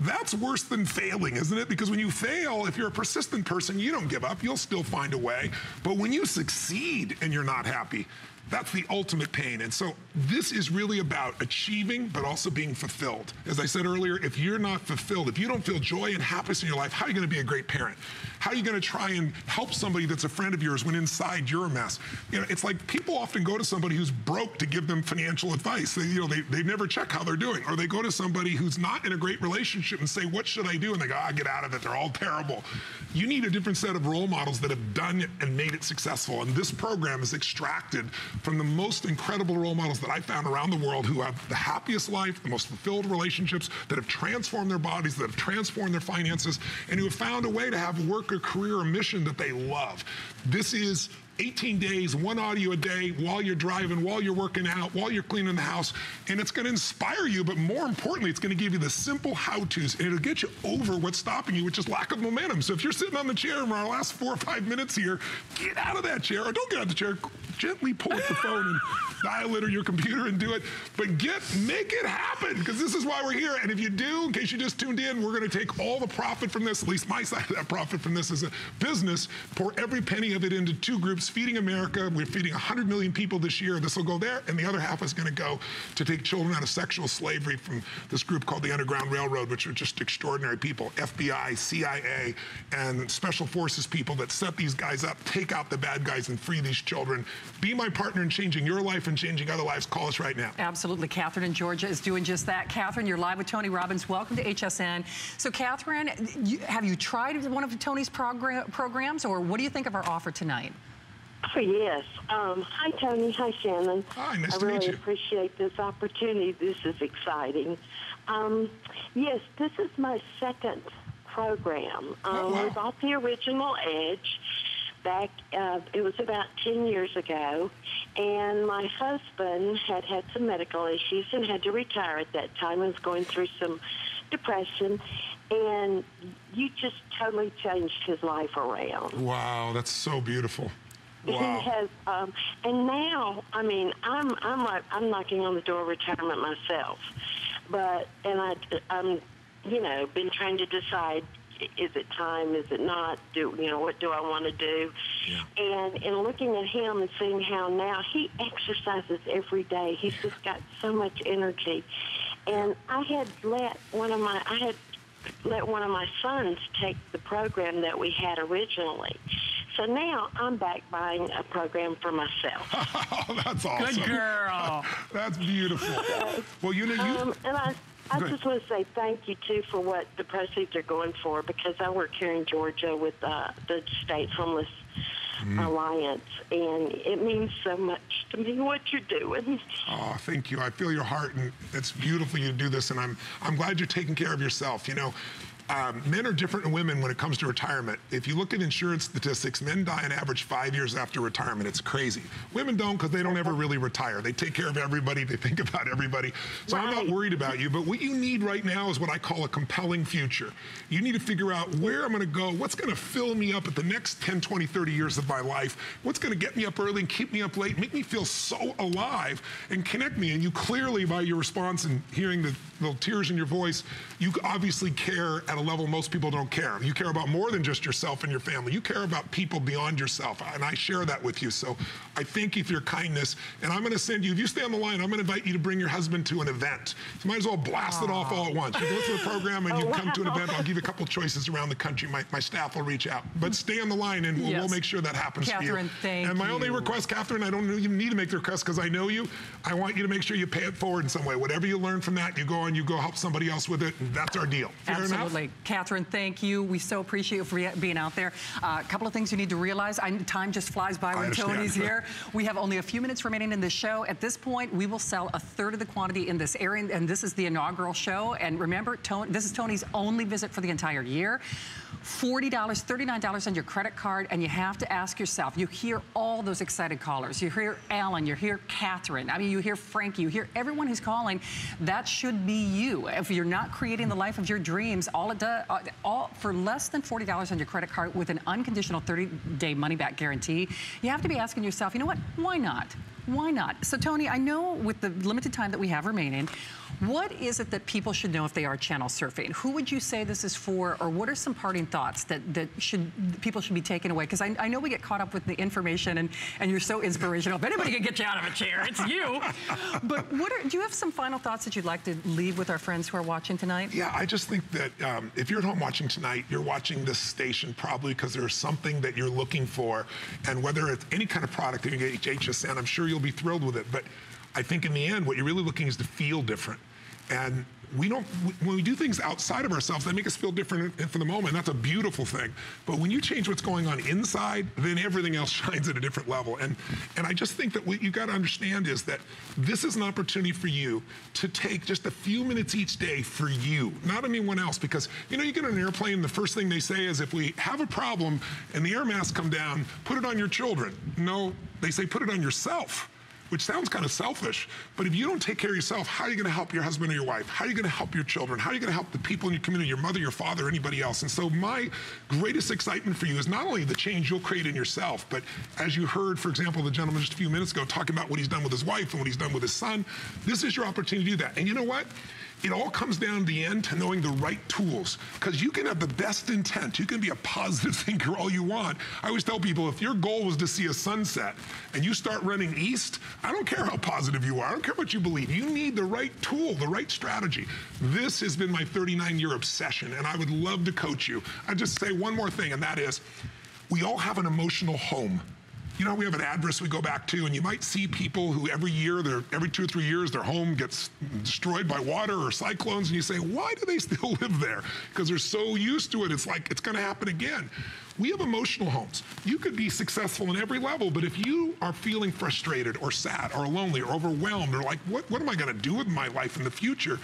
That's worse than failing, isn't it? Because when you fail, if you're a persistent person, you don't give up. You'll still find a way. But when you succeed and you're not happy, that's the ultimate pain. And so this is really about achieving, but also being fulfilled. As I said earlier, if you're not fulfilled, if you don't feel joy and happiness in your life, how are you going to be a great parent? How are you going to try and help somebody that's a friend of yours when inside you're a mess? You know, it's like people often go to somebody who's broke to give them financial advice. They, you know, they, they never check how they're doing. Or they go to somebody who's not in a great relationship and say, what should I do? And they go, ah, get out of it. They're all terrible. You need a different set of role models that have done it and made it successful. And this program is extracted from the most incredible role models that I found around the world who have the happiest life, the most fulfilled relationships, that have transformed their bodies, that have transformed their finances, and who have found a way to have work, a career, a mission that they love. This is 18 days, one audio a day while you're driving, while you're working out, while you're cleaning the house. And it's going to inspire you, but more importantly, it's going to give you the simple how-tos and it'll get you over what's stopping you, which is lack of momentum. So if you're sitting on the chair in our last four or five minutes here, get out of that chair or don't get out of the chair. Gently pull up the phone and *laughs* dial it or your computer and do it. But get, make it happen because this is why we're here. And if you do, in case you just tuned in, we're going to take all the profit from this, at least my *laughs* side of that profit from this as a business, pour every penny of it into two groups, Feeding America. We're feeding 100 million people this year. This will go there. And the other half is going to go to take children out of sexual slavery from this group called the Underground Railroad, which are just extraordinary people, FBI, CIA, and special forces people that set these guys up, take out the bad guys and free these children. Be my partner in changing your life and changing other lives. Call us right now. Absolutely. Catherine in Georgia is doing just that. Catherine, you're live with Tony Robbins. Welcome to HSN. So, Catherine, you, have you tried one of Tony's program, programs, or what do you think of our offer tonight? Oh, yes. Um, hi, Tony. Hi, Shannon. Hi, nice I to really meet you. appreciate this opportunity. This is exciting. Um, yes, this is my second program. Um, Oh, wow. We bought the original Edge back, uh, it was about 10 years ago, and my husband had had some medical issues and had to retire at that time and was going through some depression, and you just totally changed his life around. Wow, that's so beautiful. He has, um, and now, I mean, I'm I'm like I'm knocking on the door of retirement myself, but and I I'm, you know, been trying to decide. Is it time? Is it not? Do you know what do I want to do? And in looking at him and seeing how now he exercises every day, he's just got so much energy. And I had let one of my I had let one of my sons take the program that we had originally. So now I'm back buying a program for myself. *laughs* Oh, that's awesome. Good girl. *laughs* that's beautiful. Well, you know, you. Um, and I, I Good. just want to say thank you too for what the proceeds are going for because I work here in Georgia with uh, the State Homeless Mm. Alliance, and it means so much to me what you're doing. Oh, thank you. I feel your heart, and it's beautiful you do this. And I'm I'm glad you're taking care of yourself. You know, um, men are different than women when it comes to retirement. If you look at insurance statistics, men die on average five years after retirement. It's crazy. Women don't because they don't ever really retire. They take care of everybody. They think *laughs* about everybody. So I'm not worried about you. But what you need right now is what I call a compelling future. You need to figure out where I'm going to go, what's going to fill me up at the next 10, 20, 30 years of my life, what's going to get me up early and keep me up late, make me feel so alive and connect me. And you clearly, by your response and hearing the little tears in your voice, you obviously care at a level most people don't care. You care about more than just yourself and your family. You care about people beyond yourself. And I share that with you. So I thank you for your kindness. And I'm going to send you, if you stay on the line, I'm going to invite you to bring your husband to an event. You might as well blast it off all at once. You go to the program and *laughs* you Oh, come to an event. I'll give you a couple choices around the country. My, my staff will reach out. But mm-hmm. stay on the line and we'll, we'll make sure that happens for Catherine, you. thank and my only request, Catherine, I don't even need to make the request because I know you. I want you to make sure you pay it forward in some way. Whatever you learn from that, you go and you go help somebody else with it. And that's our deal. Fair enough? Absolutely. Catherine, thank you. We so appreciate you for being out there. Uh, a couple of things you need to realize. I, time just flies by when. Tony's here. *laughs* We have only a few minutes remaining in this show. At this point, we will sell a third of the quantity in this area, and this is the inaugural show. And remember, Tony, this is Tony's only visit for the entire year. $40, $39 on your credit card, and you have to ask yourself, you hear all those excited callers. You hear Alan, you hear Catherine, I mean, you hear Frankie, you hear everyone who's calling. That should be you. If you're not creating the life of your dreams, all it does, uh, all for less than $40 on your credit card with an unconditional 30-day money-back guarantee, you have to be asking yourself, you know what, why not? Why not? So, Tony, I know with the limited time that we have remaining, what is it that people should know if they are channel surfing? Who would you say this is for, or what are some parting thoughts that, that should people should be taking away? Because I, I know we get caught up with the information, and, and you're so inspirational. If anybody can get you out of a chair, it's you. But what are, do you have some final thoughts that you'd like to leave with our friends who are watching tonight? Yeah, I just think that um, if you're at home watching tonight, you're watching this station probably because there's something that you're looking for. And whether it's any kind of product that you can get at HSN, I'm sure you'll be thrilled with it. But I think in the end, what you're really looking is to feel different. And we don't, when we do things outside of ourselves, they make us feel different for the moment. That's a beautiful thing. But when you change what's going on inside, then everything else *laughs* shines at a different level. And, and I just think that what you got to understand is that this is an opportunity for you to take just a few minutes each day for you, not anyone else. Because, you know, you get on an airplane, the first thing they say is if we have a problem and the air masks come down, put it on your children. No, they say put it on yourself which sounds kind of selfish, but if you don't take care of yourself, how are you going to help your husband or your wife? How are you going to help your children? How are you going to help the people in your community, your mother, your father, anybody else? And so my greatest excitement for you is not only the change you'll create in yourself, but as you heard, for example, the gentleman just a few minutes ago talking about what he's done with his wife and what he's done with his son, this is your opportunity to do that. And you know what? It all comes down to the end to knowing the right tools. Because you can have the best intent. You can be a positive *laughs* thinker all you want. I always tell people if your goal was to see a sunset and you start running east, I don't care how positive you are. I don't care what you believe. You need the right tool, the right strategy. This has been my 39 year obsession, and I would love to coach you. I just say one more thing, and that is we all have an emotional home you know, we have an address we go back to, and you might see people who every year, every two or three years, their home gets destroyed by water or cyclones, and you say, why do they *laughs* still live there? Because they're so used to it, it's like it's going to happen again. We have emotional homes. You could be successful in every level, but if you are feeling frustrated or sad or lonely or overwhelmed or like, what, what am I going to do with my life in the future?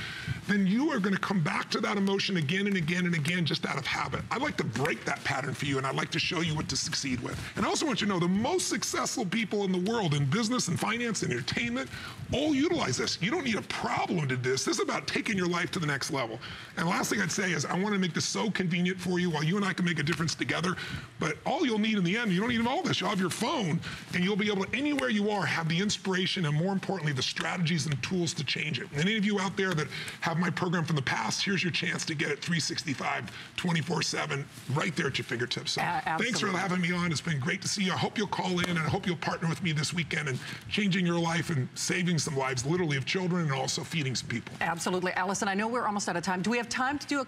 Then you are going to come back to that emotion again and again and again just out of habit. I'd like to break that pattern for you and I'd like to show you what to succeed with. And I also want you to know the most successful people in the world in business and finance and entertainment all utilize this. You don't need a problem to this. This is about taking your life to the next level. And last thing I'd say is I want to make this so convenient for you while you and I can make a difference together. But all you'll need in the end, you don't need all this. You'll have your phone, and you'll be able to, anywhere you are, have the inspiration and more importantly, the strategies and tools to change it. And any of you out there that have my program from the past, here's your chance to get it 365, 24 7, right there at your fingertips. So uh, thanks for having me on. It's been great to see you. I hope you'll call in, and I hope you'll partner with me this weekend in changing your life and saving some lives, literally, of children and also feeding some people. Absolutely. Allison, I know we're almost out of time. Do we have time to do a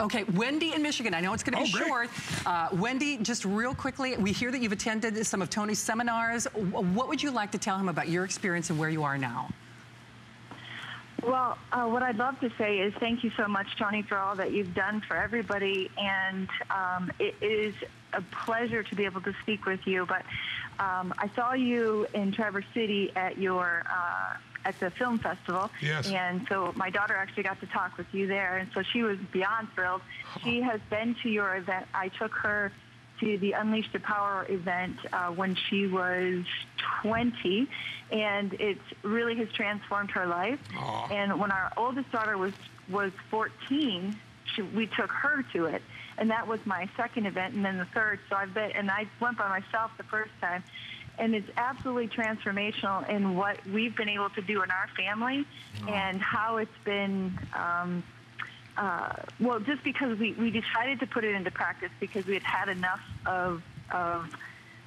Okay, Wendy in Michigan. I know it's going to be oh, short. Uh, Wendy, just real quickly, we hear that you've attended some of Tony's seminars. What would you like to tell him about your experience and where you are now? Well, uh, what I'd love to say is thank you so much, Tony, for all that you've done for everybody. And um, it is a pleasure to be able to speak with you. But um, I saw you in Traverse City at your uh, at the film festival. Yes. And so my daughter actually got to talk with you there, and so she was beyond thrilled. She has been to your event. I took her to the Unleash the Power event uh, when she was 20, and it really has transformed her life. Aww. And when our oldest daughter was was 14, she, we took her to it, and that was my second event, and then the third. So I bet, and I went by myself the first time, and it's absolutely transformational in what we've been able to do in our family and how it's been um, uh, well just because we, we decided to put it into practice because we had had enough of of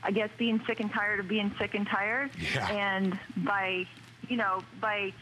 I guess being sick and tired of being sick and tired yeah. and by you know by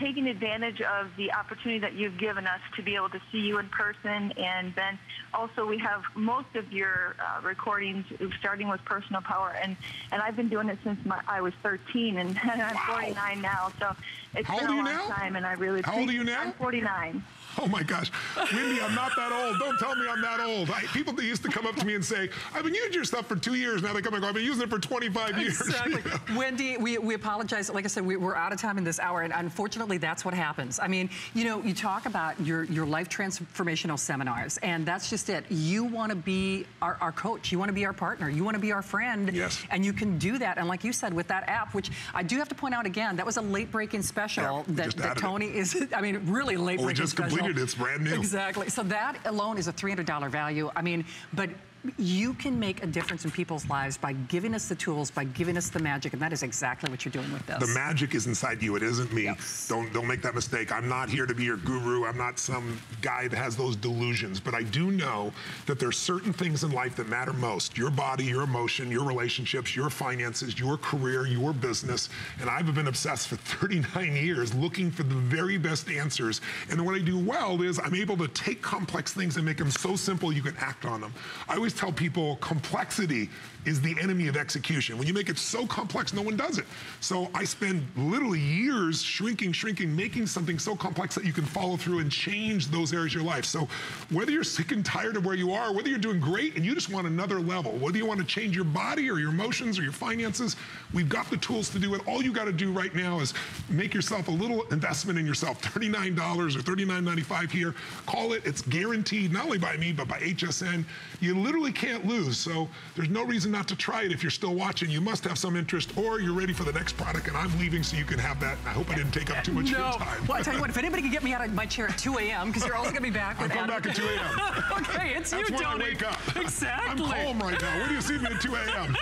taking advantage of the opportunity that you've given us to be able to see you in person. And then also we have most of your uh, recordings starting with personal power. And, and I've been doing it since my, I was 13 and, *laughs* I'm wow. 49 now. So it's How been a long now? time and I really How old are you now? I'm 49. Oh my gosh, Wendy, I'm not that old. Don't tell me I'm that old. I, people that used to come up to me and say, "I've been using your stuff for two years." Now they come and go, "I've been using it for 25 years." Exactly. *laughs* Wendy, we, we apologize. Like I said, we, are out of time in this hour, and unfortunately, that's what happens. I mean, you know, you talk about your your life transformational seminars, and that's just it. You want to be our, our coach. You want to be our partner. You want to be our friend. Yes. And you can do that. And like you said, with that app, which I do have to point out again, that was a late breaking special yeah, that, that Tony it. is. *laughs* I mean, really late breaking. Well, we special. It's brand new. Exactly. So that alone is a $300 value. I mean, but you can make a difference in people's lives by giving us the tools, by giving us the magic, and that is exactly what you're doing with this. The magic is inside you. It isn't me. Yes. Don't don't make that mistake. I'm not here to be your guru. I'm not some guy that has those delusions. But I do know that there's certain things in life that matter most: your body, your emotion, your relationships, your finances, your career, your business. And I've been obsessed for *laughs* 39 years, looking for the very best answers. And what I do well is I'm able to take complex things and make them so simple you can act on them. I always always tell people complexity is the enemy of execution. When you make it so complex, no one does it. So I spend literally years shrinking, shrinking, making something so complex that you can follow through and change those areas of your life. So whether you're sick and tired of where you are, whether you're doing great and you just want another level, whether you want to change your body or your emotions or your finances, we've got the tools to do it. All you got to do right now is make yourself a little investment in yourself, *laughs* $39 or $39.95 here. Call it, it's guaranteed, not only by me, but by HSN. You literally can't lose. So there's no reason not to try it if you're still watching. You must have some interest or you're ready for the next product and I'm leaving so you can have that. I hope I didn't take up too much of no. your time. Well, I tell you what, if anybody can get me out of my chair at 2 a.m., because you're also going to be back *laughs* with I'll come Adam. back at 2 a.m. *laughs* okay, it's That's you, when Tony. I wake up. Exactly. I'm calm right now. Where do you see me at 2 a.m.?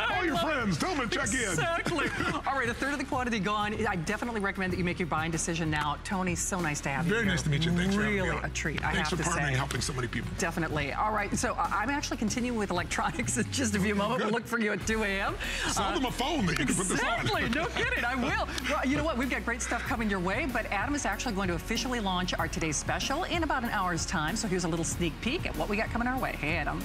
*laughs* All your friends, tell them to check in. Exactly. All right, a third of the quantity gone. I definitely recommend that you make your buying decision now. Tony, so nice to have you Very nice to meet you. Thanks really for having me a treat, I Thanks have for to partnering say. and helping so many people. Definitely. All right, so uh, I'm actually continuing with electronics in just a few moments. We'll look for you at 2 a.m. Sell them a phone that you can put this on. Exactly. No kidding. I will. Well, you know what? We've got great stuff coming your way, but Adam is actually going to officially launch our today's special in about an hour's time. So here's a little sneak peek at what we got coming our way. Hey, Adam.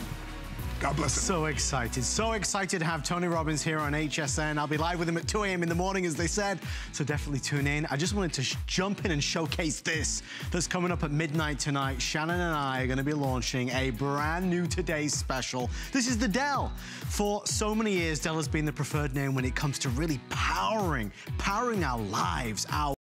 God bless him. So excited, so excited to have Tony Robbins here on HSN. I'll be live with him at 2 a.m. in the morning, as they said, so definitely tune in. I just wanted to jump in and showcase this that's coming up at midnight tonight. Shannon and I are going to be launching a brand new Today's special. This is the Dell. For so many years, Dell has been the preferred name when it comes to really powering, powering our lives, our